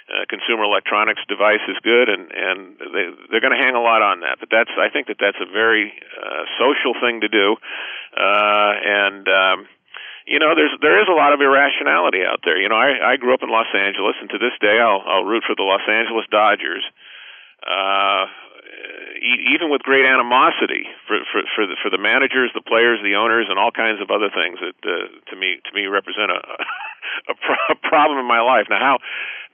uh, consumer electronics device is good, and and they they're going to hang a lot on that. But that's I think that that's a very uh, social thing to do, uh, and. Um, you know, there's there is a lot of irrationality out there. You know, I I grew up in Los Angeles, and to this day, I'll I'll root for the Los Angeles Dodgers. Uh, even with great animosity for for for the, for the managers, the players, the owners, and all kinds of other things that uh, to me to me represent a a, pro- a problem in my life. Now how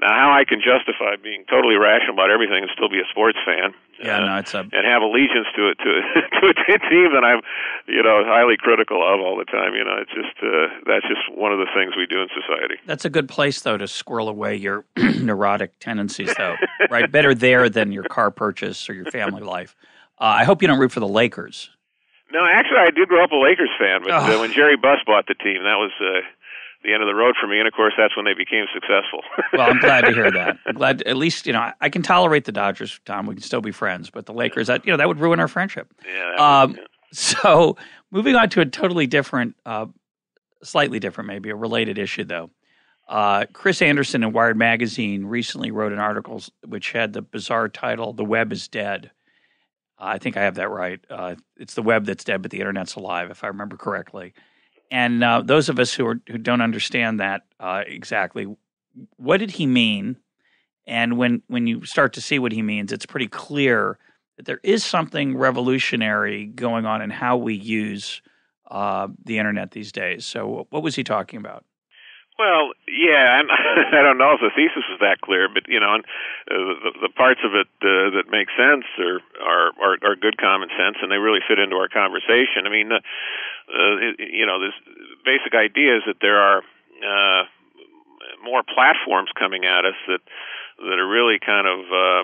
now how I can justify being totally rational about everything and still be a sports fan? Yeah, uh, no, it's a and have allegiance to it to to a team that I'm you know highly critical of all the time. You know, it's just uh, that's just one of the things we do in society. That's a good place though to squirrel away your neurotic tendencies, though. right, better there than your car purchase or your family life. Uh, I hope you don't root for the Lakers. No, actually, I did grow up a Lakers fan, but uh, when Jerry Buss bought the team, that was uh, the end of the road for me. And of course, that's when they became successful. well, I'm glad to hear that. I'm glad at least you know I can tolerate the Dodgers, Tom. We can still be friends, but the Lakers, that you know, that would ruin our friendship. Yeah. Um, yeah. So, moving on to a totally different, uh, slightly different, maybe a related issue though. Uh, Chris Anderson in Wired Magazine recently wrote an article which had the bizarre title "The Web is Dead." I think I have that right. Uh, it's the web that's dead, but the internet's alive, if I remember correctly. And uh, those of us who are who don't understand that uh, exactly, what did he mean? And when when you start to see what he means, it's pretty clear that there is something revolutionary going on in how we use uh, the internet these days. So, what was he talking about? Well, yeah, I'm, I don't know if the thesis is that clear, but you know, and, uh, the, the parts of it uh, that make sense are, are are are good common sense, and they really fit into our conversation. I mean, uh, uh, you know, this basic idea is that there are uh, more platforms coming at us that that are really kind of uh,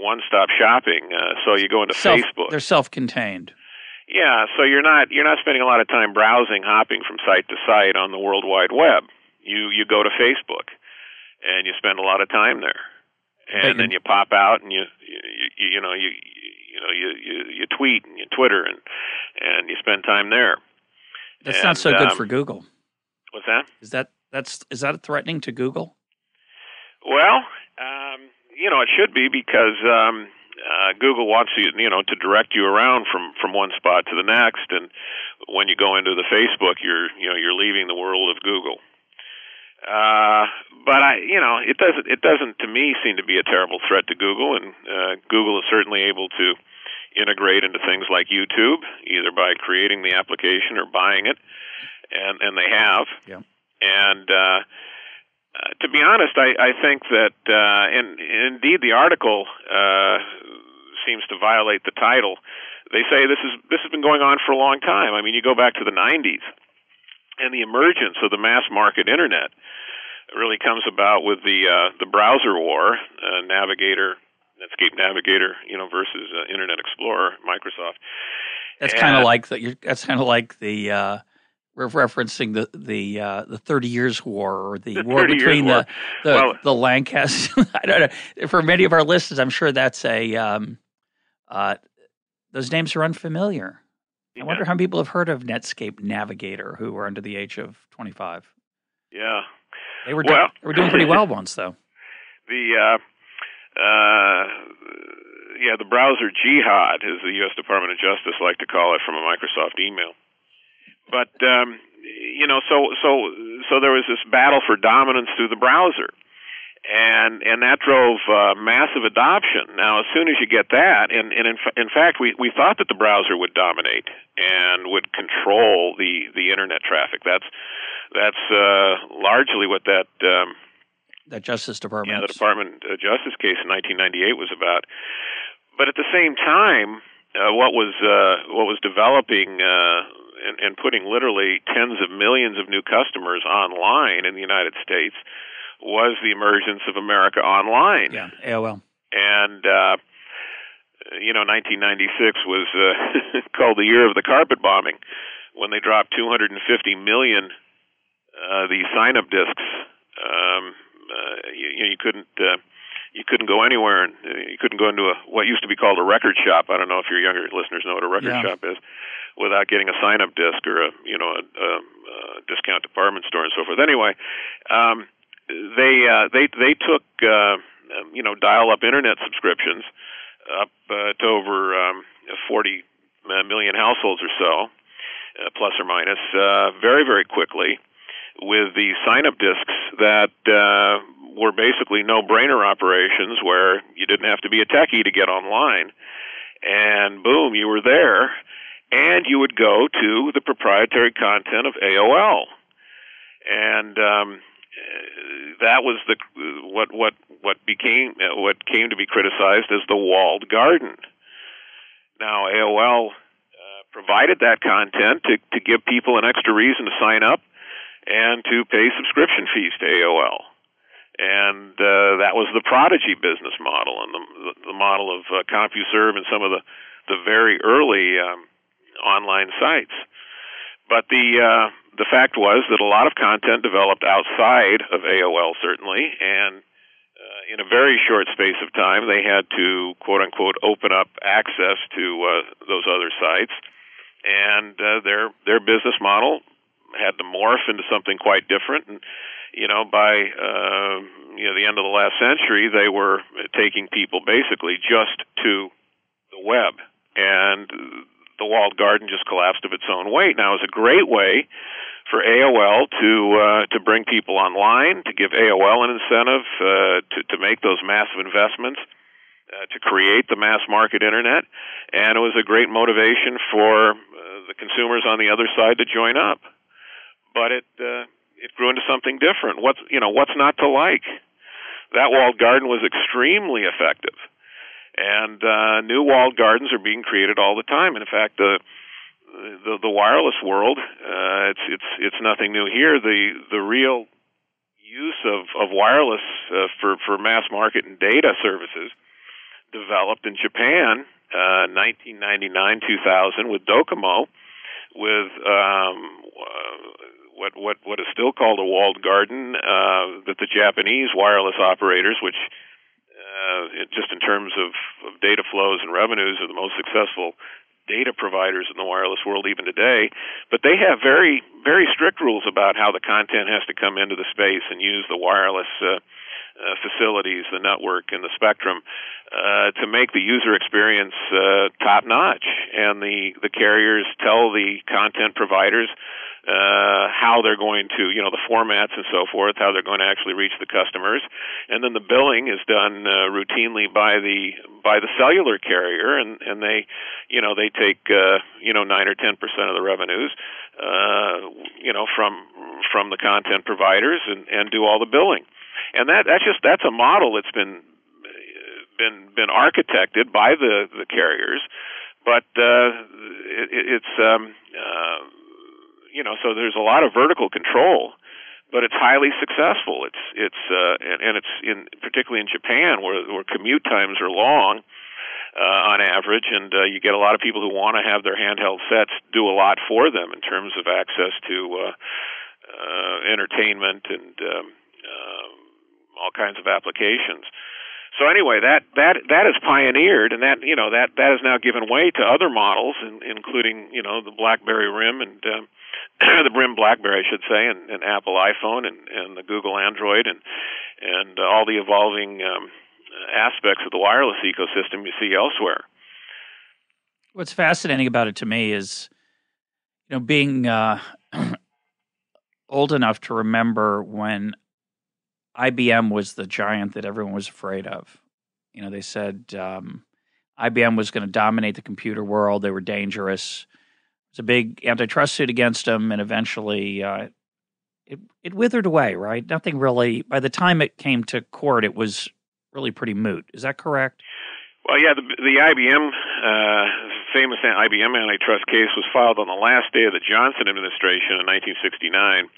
one-stop shopping. Uh, so you go into Self, Facebook; they're self-contained. Yeah, so you're not you're not spending a lot of time browsing, hopping from site to site on the World Wide Web you you go to Facebook and you spend a lot of time there, and then you pop out and you you, you know you you know you, you you tweet and you Twitter and and you spend time there. That's and, not so good um, for Google. What's that? Is that that's is that threatening to Google? Well, um, you know it should be because um, uh, Google wants you, you know, to direct you around from from one spot to the next, and when you go into the Facebook, you're you know you're leaving the world of Google. Uh, but I, you know, it doesn't it doesn't to me seem to be a terrible threat to Google, and uh, Google is certainly able to integrate into things like YouTube, either by creating the application or buying it, and and they have. Yeah. And uh, uh, to be honest, I, I think that, uh, and indeed, the article uh, seems to violate the title. They say this is this has been going on for a long time. I mean, you go back to the '90s, and the emergence of the mass market internet really comes about with the uh, the browser war, uh, Navigator, Netscape Navigator, you know, versus uh, Internet Explorer, Microsoft. That's kind of like the. That's kind of like the uh, we're referencing the the uh, the Thirty Years' War or the, the war between the the, well, the Lancasters. I don't know. For many of our listeners, I'm sure that's a um, uh, those names are unfamiliar. I wonder how many people have heard of Netscape Navigator who are under the age of 25. Yeah, they were well, they were doing pretty well once though. The uh, uh, yeah, the browser jihad, as the U.S. Department of Justice like to call it from a Microsoft email. But um, you know, so so so there was this battle for dominance through the browser, and and that drove uh, massive adoption. Now, as soon as you get that, and, and in, in fact, we we thought that the browser would dominate and would control the the internet traffic. That's that's uh, largely what that. Um, that Justice Department. Yeah, the Department of Justice case in 1998 was about. But at the same time, uh, what was uh, what was developing uh, and, and putting literally tens of millions of new customers online in the United States was the emergence of America Online. Yeah, AOL. And uh, you know, 1996 was uh, called the year of the carpet bombing when they dropped 250 million uh, the sign-up discs. Um, uh, you, you couldn't. Uh, you couldn't go anywhere and uh, you couldn't go into a what used to be called a record shop. I don't know if your younger listeners know what a record yeah. shop is without getting a sign up disc or a you know a, a, a discount department store and so forth. Anyway, um, they uh, they they took uh, you know dial up internet subscriptions up uh, to over um, 40 million households or so, uh, plus or minus, uh, very very quickly with the sign up discs that uh, were basically no brainer operations where you didn't have to be a techie to get online. And boom, you were there and you would go to the proprietary content of AOL, and um, that was the what what what became what came to be criticized as the walled garden. Now AOL uh, provided that content to to give people an extra reason to sign up and to pay subscription fees to AOL. And uh, that was the Prodigy business model, and the the model of uh, CompuServe and some of the the very early um, online sites. But the uh, the fact was that a lot of content developed outside of AOL, certainly, and uh, in a very short space of time, they had to quote unquote open up access to uh, those other sites, and uh, their their business model had to morph into something quite different. And you know, by uh, you know the end of the last century, they were taking people basically just to the web, and the walled garden just collapsed of its own weight. Now, it's a great way for AOL to uh, to bring people online, to give AOL an incentive uh, to to make those massive investments, uh, to create the mass market internet, and it was a great motivation for uh, the consumers on the other side to join up. But it uh, it grew into something different. What's you know what's not to like? That walled garden was extremely effective and uh, new walled gardens are being created all the time. And in fact, the the, the wireless world, uh, it's it's it's nothing new here. The the real use of of wireless uh, for for mass market and data services developed in Japan, uh, 1999 2000 with Docomo, with um, uh, what what what is still called a walled garden uh, that the Japanese wireless operators, which uh, just in terms of, of data flows and revenues, are the most successful data providers in the wireless world even today. But they have very, very strict rules about how the content has to come into the space and use the wireless uh, uh, facilities, the network, and the spectrum uh, to make the user experience uh, top notch. And the the carriers tell the content providers uh, how they're going to, you know, the formats and so forth, how they're going to actually reach the customers, and then the billing is done uh, routinely by the by the cellular carrier, and and they, you know, they take uh, you know nine or ten percent of the revenues, uh, you know, from from the content providers, and and do all the billing, and that that's just that's a model that's been been been architected by the the carriers, but uh, it, it's um, uh, you know, so there's a lot of vertical control, but it's highly successful. It's it's uh, and, and it's in particularly in Japan where where commute times are long. uh, on average, and uh, you get a lot of people who want to have their handheld sets do a lot for them in terms of access to uh, uh, entertainment and um, uh, all kinds of applications. So anyway, that that that is pioneered, and that you know that that has now given way to other models, in, including you know the BlackBerry RIM and um, the RIM BlackBerry, I should say, and, and Apple iPhone and, and the Google Android, and and uh, all the evolving um, aspects of the wireless ecosystem you see elsewhere. What's fascinating about it to me is, you know, being uh, old enough to remember when IBM was the giant that everyone was afraid of. You know, they said um, IBM was going to dominate the computer world. They were dangerous. It was a big antitrust suit against them, and eventually uh, it it withered away. Right? Nothing really. By the time it came to court, it was really pretty moot. Is that correct? Well, yeah, the, the IBM uh, famous IBM antitrust case was filed on the last day of the Johnson administration in 1969,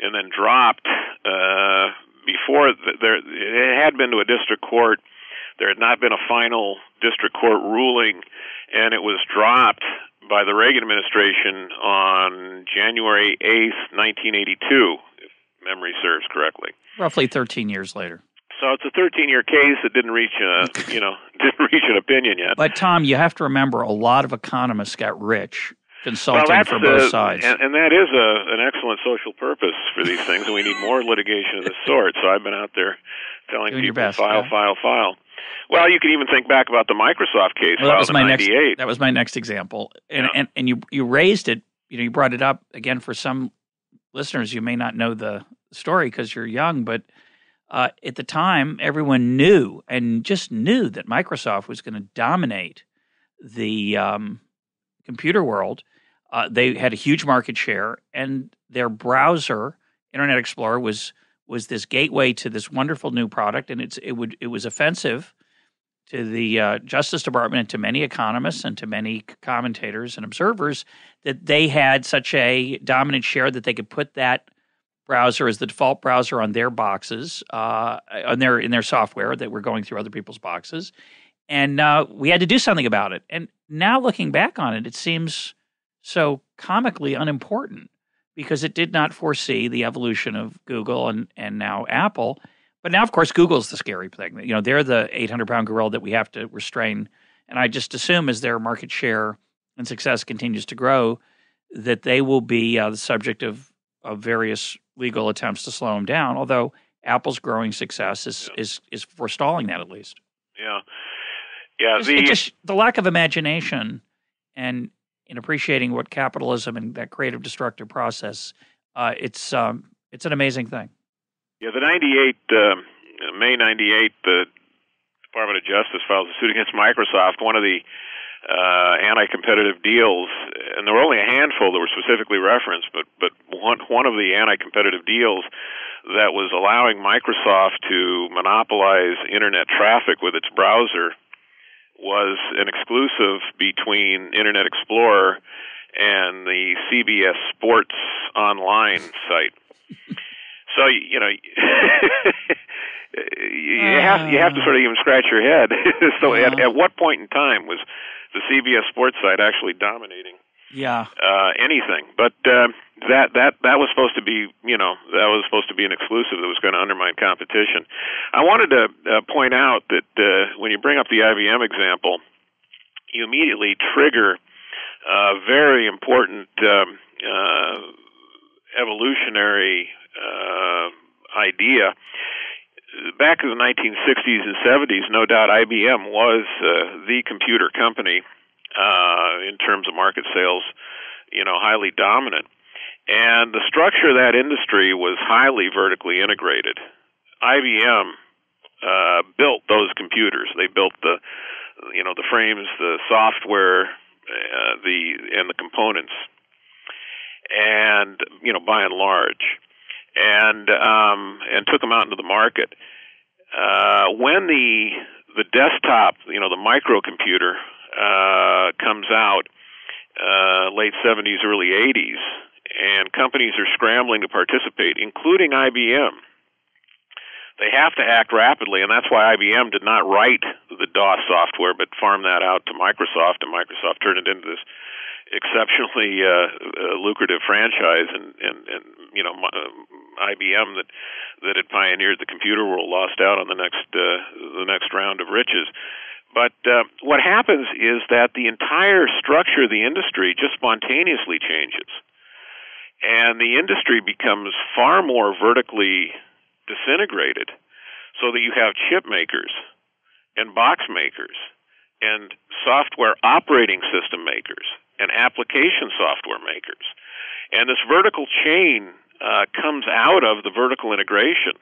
and then dropped uh, before there. It had been to a district court. There had not been a final district court ruling, and it was dropped by the Reagan administration on January 8th, 1982, if memory serves correctly. Roughly 13 years later. So it's a 13 year case that didn't reach a, you know, didn't reach an opinion yet. But Tom, you have to remember a lot of economists got rich consulting well, for both sides. And, and that is a, an excellent social purpose for these things, and we need more litigation of this sort. So I've been out there telling Doing people, best, file, yeah. file, file. Well, you can even think back about the Microsoft case well, that was my next. That was my next example, and, Yeah. and and you you raised it. You know, you brought it up again for some listeners. You may not know the story because you're young, but uh, at the time, everyone knew and just knew that Microsoft was going to dominate the um, computer world. Uh, they had a huge market share, and their browser, Internet Explorer, was was this gateway to this wonderful new product, and it's it would it was offensive to the uh, Justice Department and to many economists and to many commentators and observers that they had such a dominant share that they could put that browser as the default browser on their boxes, uh, on their in their software that were going through other people's boxes, and uh, we had to do something about it. And now looking back on it, it seems so comically unimportant because it did not foresee the evolution of Google and and now Apple. But now, of course, Google's the scary thing. You know, they're the 800 pound gorilla that we have to restrain. And I just assume as their market share and success continues to grow, that they will be uh, the subject of, of various legal attempts to slow them down. Although Apple's growing success is Yeah. is is forestalling that at least. Yeah. Yeah. Just- The, just the lack of imagination and in appreciating what capitalism and that creative destructive process, uh, it's um, it's an amazing thing. Yeah, the 98, um, May 98, the Department of Justice files a suit against Microsoft. One of the uh, anti-competitive deals, and there were only a handful that were specifically referenced, but but one one of the anti-competitive deals that was allowing Microsoft to monopolize internet traffic with its browser was an exclusive between Internet Explorer and the CBS Sports online site. So you know, you have you have to sort of even scratch your head. so at, at what point in time was the CBS Sports site actually dominating Yeah. uh, anything? But uh, that that that was supposed to be you know that was supposed to be an exclusive that was going to undermine competition. I wanted to uh, point out that uh, when you bring up the IBM example, you immediately trigger a very important um, uh, evolutionary uh, idea. Back in the 1960s and 70s, no doubt IBM was uh, the computer company uh, in terms of market sales, you know, highly dominant. And the structure of that industry was highly vertically integrated. IBM uh, built those computers. They built the, you know, the frames, the software, uh, the and the components, and you know, by and large, and um, and took them out into the market. Uh, when the the desktop, you know, the microcomputer uh, comes out, uh, late 70s, early 80s, and companies are scrambling to participate, including IBM. they have to act rapidly, and that's why IBM did not write the DOS software, but farm that out to Microsoft, and Microsoft turned it into this exceptionally uh, uh, lucrative franchise, and, and, and you know, uh, IBM that that had pioneered the computer world lost out on the next uh, the next round of riches. But uh, what happens is that the entire structure of the industry just spontaneously changes, and the industry becomes far more vertically disintegrated so that you have chip makers and box makers and software operating system makers and application software makers. And this vertical chain uh, comes out of the vertical integration.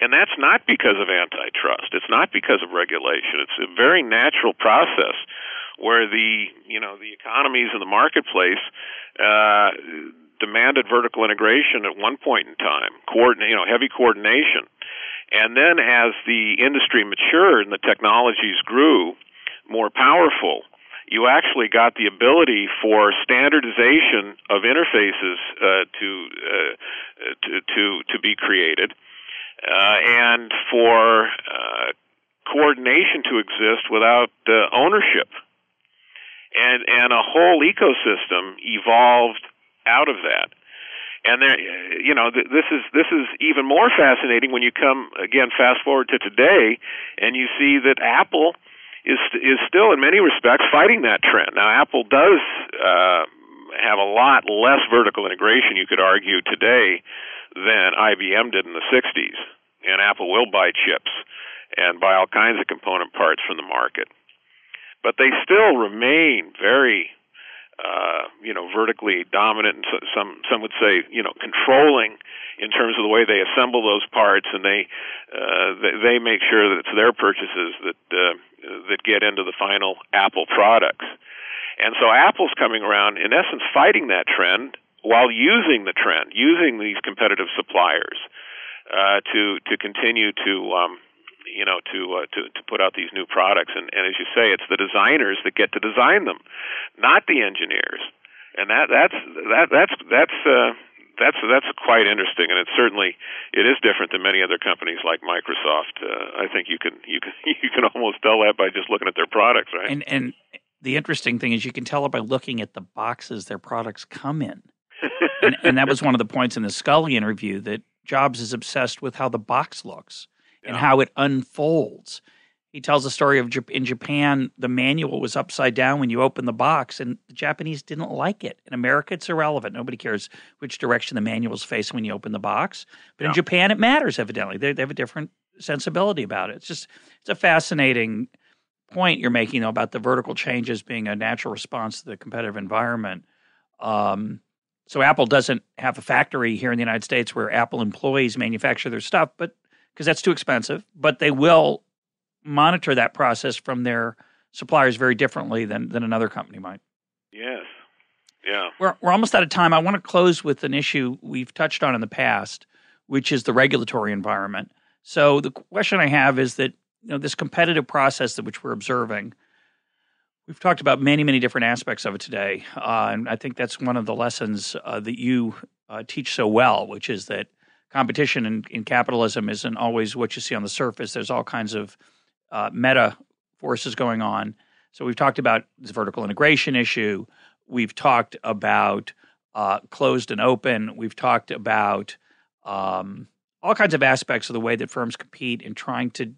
And that's not because of antitrust. It's not because of regulation. It's a very natural process where the you know the economies in the marketplace uh, demanded vertical integration at one point in time, coordinate, you know, heavy coordination. And then as the industry matured and the technologies grew more powerful, you actually got the ability for standardization of interfaces uh, to, uh, to to to be created, uh, and for uh, coordination to exist without uh, ownership, and and a whole ecosystem evolved out of that. And there, you know, this is this is even more fascinating when you come again fast forward to today, and you see that Apple is is still in many respects fighting that trend. Now, Apple does uh, have a lot less vertical integration, you could argue, today than IBM did in the '60s, and Apple will buy chips and buy all kinds of component parts from the market, but they still remain very uh, you know, vertically dominant, and so, some some would say, you know, controlling in terms of the way they assemble those parts, and they uh, they, they make sure that it's their purchases that uh, that get into the final Apple products. And so Apple's coming around, in essence, fighting that trend while using the trend, using these competitive suppliers uh, to to continue to um, you know to uh, to to put out these new products. And and as you say it's the designers that get to design them not the engineers. And that that's that that's that's uh that's that's quite interesting. And it's certainly it is different than many other companies like Microsoft. Uh, I think you can you can you can almost tell that by just looking at their products right? And and the interesting thing is you can tell it by looking at the boxes their products come in and, and that was one of the points in the Sculley interview that Jobs is obsessed with how the box looks and how it unfolds. He tells the story of in Japan, the manual was upside down when you open the box, and the Japanese didn't like it. In America, it's irrelevant. Nobody cares which direction the manual's facing when you open the box. But yeah. in Japan, it matters, evidently. They, they have a different sensibility about it. It's just, it's a fascinating point you're making though, about the vertical changes being a natural response to the competitive environment. Um, so Apple doesn't have a factory here in the United States where Apple employees manufacture their stuff, but because that's too expensive, but they will monitor that process from their suppliers very differently than, than another company might. Yes. Yeah. We're, we're almost out of time. I want to close with an issue we've touched on in the past, which is the regulatory environment. So the question I have is that you know this competitive process that which we're observing. We've talked about many, many different aspects of it today, uh, and I think that's one of the lessons uh, that you uh, teach so well, which is that competition in, in, capitalism isn't always what you see on the surface. There's all kinds of uh, meta forces going on. So we've talked about this vertical integration issue. We've talked about uh, closed and open. We've talked about um, all kinds of aspects of the way that firms compete in trying to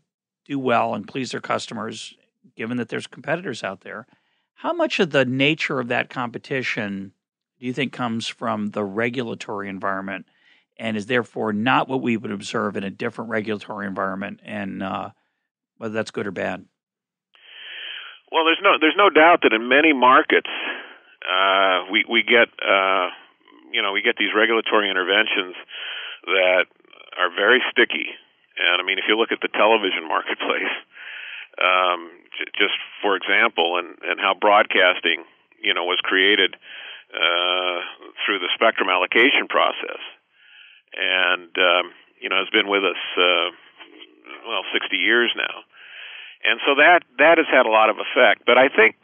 do well and please their customers, given that there's competitors out there. How much of the nature of that competition do you think comes from the regulatory environment and is therefore not what we would observe in a different regulatory environment, and uh, whether that's good or bad. Well, there's no there's no doubt that in many markets uh, we we get uh, you know we get these regulatory interventions that are very sticky, and I mean if you look at the television marketplace, um, j- just for example, and and how broadcasting you know was created uh, through the spectrum allocation process and um, you know has been with us uh, well 60 years now, and so that that has had a lot of effect. But I think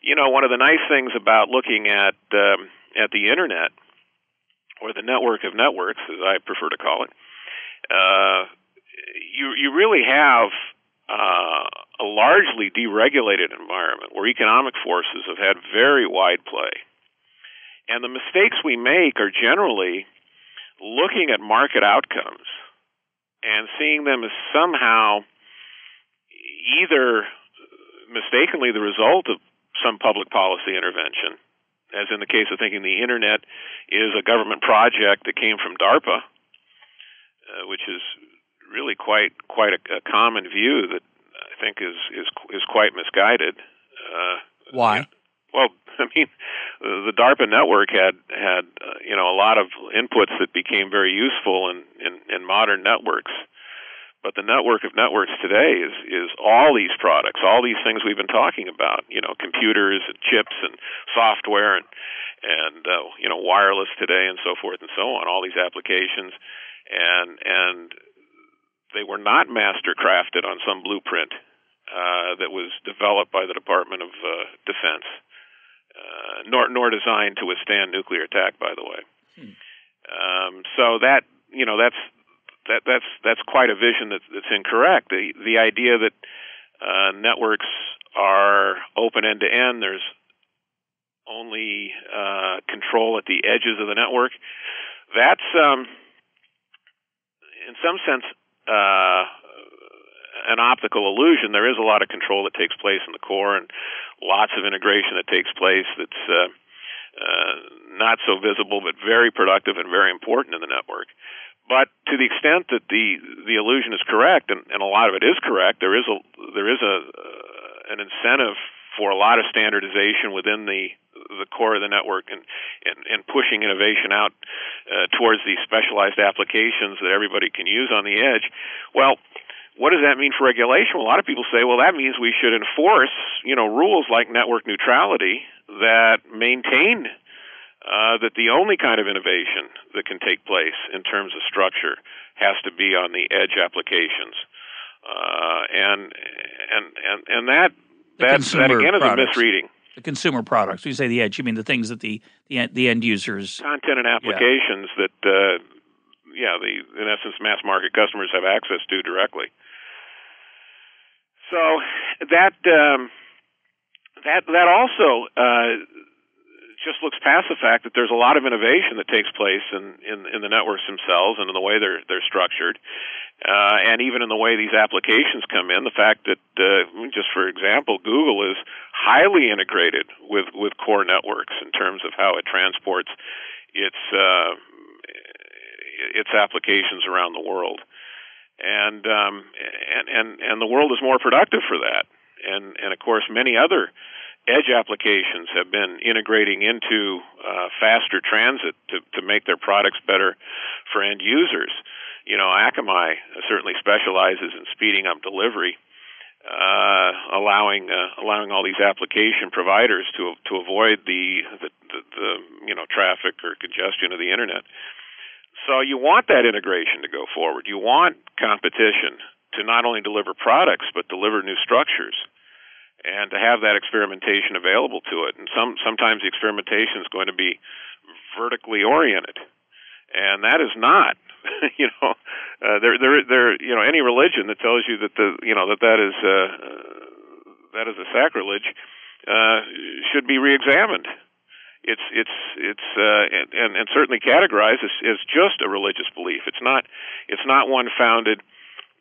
you know one of the nice things about looking at um, at the internet or the network of networks, as I prefer to call it, uh, you you really have uh, a largely deregulated environment where economic forces have had very wide play. And the mistakes we make are generally looking at market outcomes and seeing them as somehow either mistakenly the result of some public policy intervention, as in the case of thinking the internet is a government project that came from DARPA, uh, which is really quite quite a, a common view that I think is is is quite misguided. Uh, Why? Well, I mean, the DARPA network had had uh, you know a lot of inputs that became very useful in, in in modern networks. But the network of networks today is is all these products, all these things we've been talking about. You know, computers and chips and software and and uh, you know wireless today and so forth and so on. All these applications, and and they were not master crafted on some blueprint uh, that was developed by the Department of uh, Defense, uh, nor nor designed to withstand nuclear attack. By the way, hmm. um, so that you know that's that that's that's quite a vision that's, that's incorrect. The the idea that uh, networks are open end to end. There's only uh, control at the edges of the network. That's um, in some sense uh, an optical illusion. There is a lot of control that takes place in the core, and lots of integration that takes place that's uh, uh, not so visible, but very productive and very important in the network. But to the extent that the the illusion is correct, and, and a lot of it is correct, there is a there is a uh, an incentive for a lot of standardization within the the core of the network and and, and pushing innovation out uh, towards these specialized applications that everybody can use on the edge. Well, what does that mean for regulation? Well, a lot of people say, well, that means we should enforce, you know, rules like network neutrality that maintain uh, that the only kind of innovation that can take place in terms of structure has to be on the edge applications, uh, and and and and that that, that again is a misreading. The consumer products. When you say the edge, you mean the things that the the, the end users content and applications yeah. that uh, yeah, the in essence mass market customers have access to directly. So that um, that that also uh, just looks past the fact that there's a lot of innovation that takes place in, in, in the networks themselves and in the way they're they're structured, uh, and even in the way these applications come in. The fact that, uh, just for example, Google is highly integrated with, with core networks in terms of how it transports its uh, its applications around the world, and um, and and and the world is more productive for that. And and of course, many other edge applications have been integrating into uh, faster transit to, to make their products better for end users you know, Akamai certainly specializes in speeding up delivery, uh, allowing uh, allowing all these application providers to to avoid the, the the, the you know traffic or congestion of the internet. So you want that integration to go forward. You want competition to not only deliver products but deliver new structures and to have that experimentation available to it. And some sometimes the experimentation is going to be vertically oriented, and that is not you know, uh, there, there, there, you know, any religion that tells you that the, you know, that that is, uh, that is a sacrilege, uh, should be reexamined. It's, it's, it's, uh, and, and certainly categorized as, as just a religious belief. It's not, it's not one founded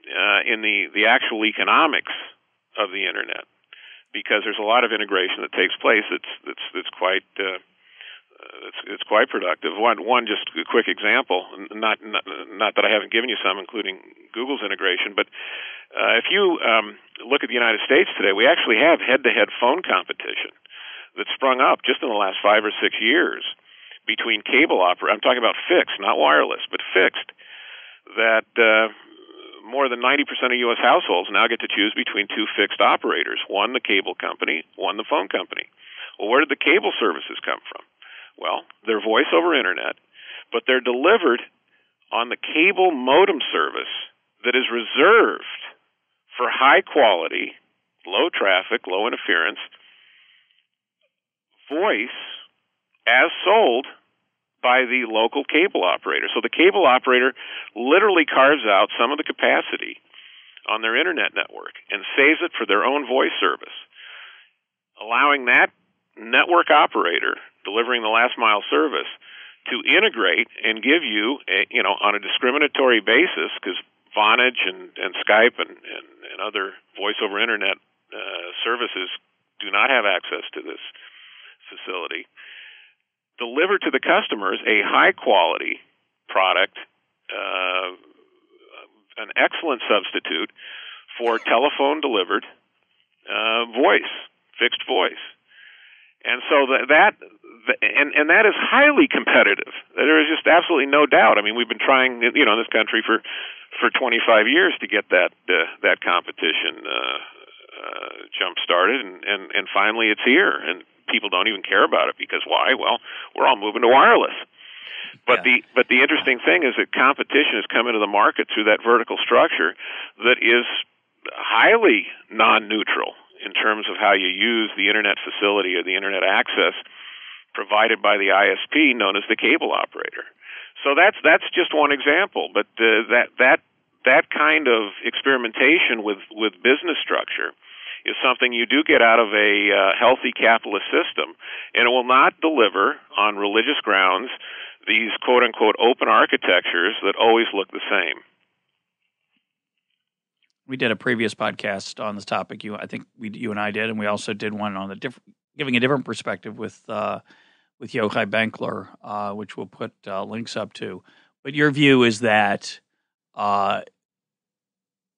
uh, in the the actual economics of the internet, because there's a lot of integration that takes place. That's that's that's quite. Uh, it's it's quite productive. One one just a quick example, not not, not that I haven't given you some, including Google's integration, but uh, if you um, look at the United States today, we actually have head-to-head phone competition that sprung up just in the last five or six years between cable operators. I'm talking about fixed, not wireless, but fixed. That uh, more than 90% of U.S. households now get to choose between two fixed operators: one the cable company, one the phone company. Well, where did the cable services come from? Well, they're voice over internet, but they're delivered on the cable modem service that is reserved for high quality, low traffic, low interference voice as sold by the local cable operator. So the cable operator literally carves out some of the capacity on their internet network and saves it for their own voice service, allowing that network operator delivering the last mile service to integrate and give you, a, you know, on a discriminatory basis, because Vonage and, and Skype and, and, and other voice over internet uh, services do not have access to this facility. Deliver to the customers a high quality product, uh, an excellent substitute for telephone delivered uh, voice, fixed voice. And so that, that and and that is highly competitive. There is just absolutely no doubt. I mean, we've been trying, you know, in this country for for 25 years to get that uh, that competition uh, uh, jump started, and, and and finally it's here, and people don't even care about it because why? Well, we're all moving to wireless. But yeah. the but the interesting thing is that competition has come into the market through that vertical structure that is highly non-neutral in terms of how you use the internet facility or the internet access provided by the ISP known as the cable operator. So that's that's just one example, but uh, that that that kind of experimentation with with business structure is something you do get out of a uh, healthy capitalist system, and it will not deliver on religious grounds these quote unquote open architectures that always look the same. We did a previous podcast on this topic. You, I think we, you and I did, and we also did one on the different, giving a different perspective with uh, with Yochai Benkler, uh, which we'll put uh, links up to. But your view is that, uh,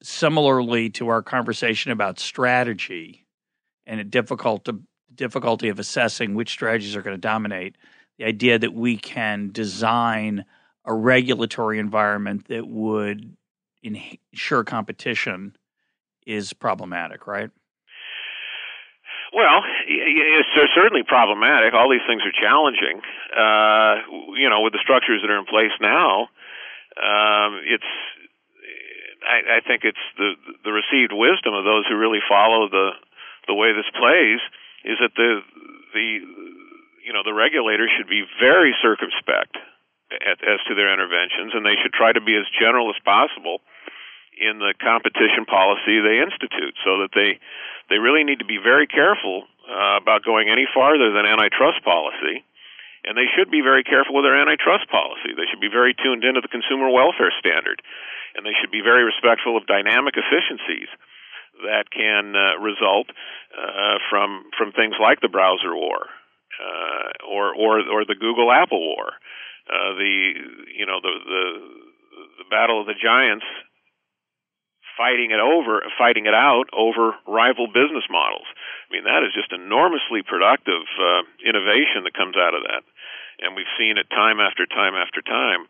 similarly to our conversation about strategy and a difficult to, difficulty of assessing which strategies are going to dominate, the idea that we can design a regulatory environment that would ensure competition is problematic, right? Well, it's certainly problematic. All these things are challenging. Uh, you know, with the structures that are in place now, um, it's. I, I think it's the the received wisdom of those who really follow the the way this plays is that the the you know the regulators should be very circumspect at, as to their interventions, and they should try to be as general as possible in the competition policy they institute, so that they they really need to be very careful uh, about going any farther than antitrust policy. And they should be very careful with their antitrust policy. They should be very tuned into the consumer welfare standard. And they should be very respectful of dynamic efficiencies that can uh, result uh, from from things like the browser war uh, or or or the Google Apple war. Uh, the you know the the the battle of the giants fighting it over, fighting it out over rival business models. I mean, that is just enormously productive uh, innovation that comes out of that, and we've seen it time after time after time.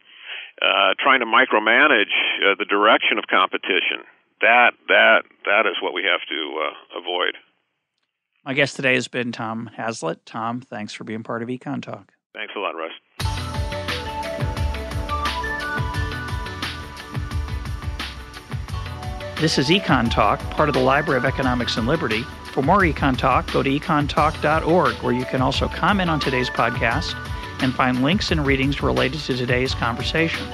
Uh, trying to micromanage uh, the direction of competition that that that is what we have to uh, avoid. My guest today has been Tom Hazlett. Tom, thanks for being part of Econ Talk. Thanks a lot, Russ. This is Econ Talk, part of the Library of Economics and Liberty. For more Econ Talk, go to econtalk.org, where you can also comment on today's podcast and find links and readings related to today's conversation.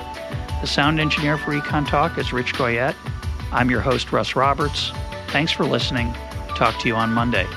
The sound engineer for Econ Talk is Rich Goyette. I'm your host, Russ Roberts. Thanks for listening. Talk to you on Monday.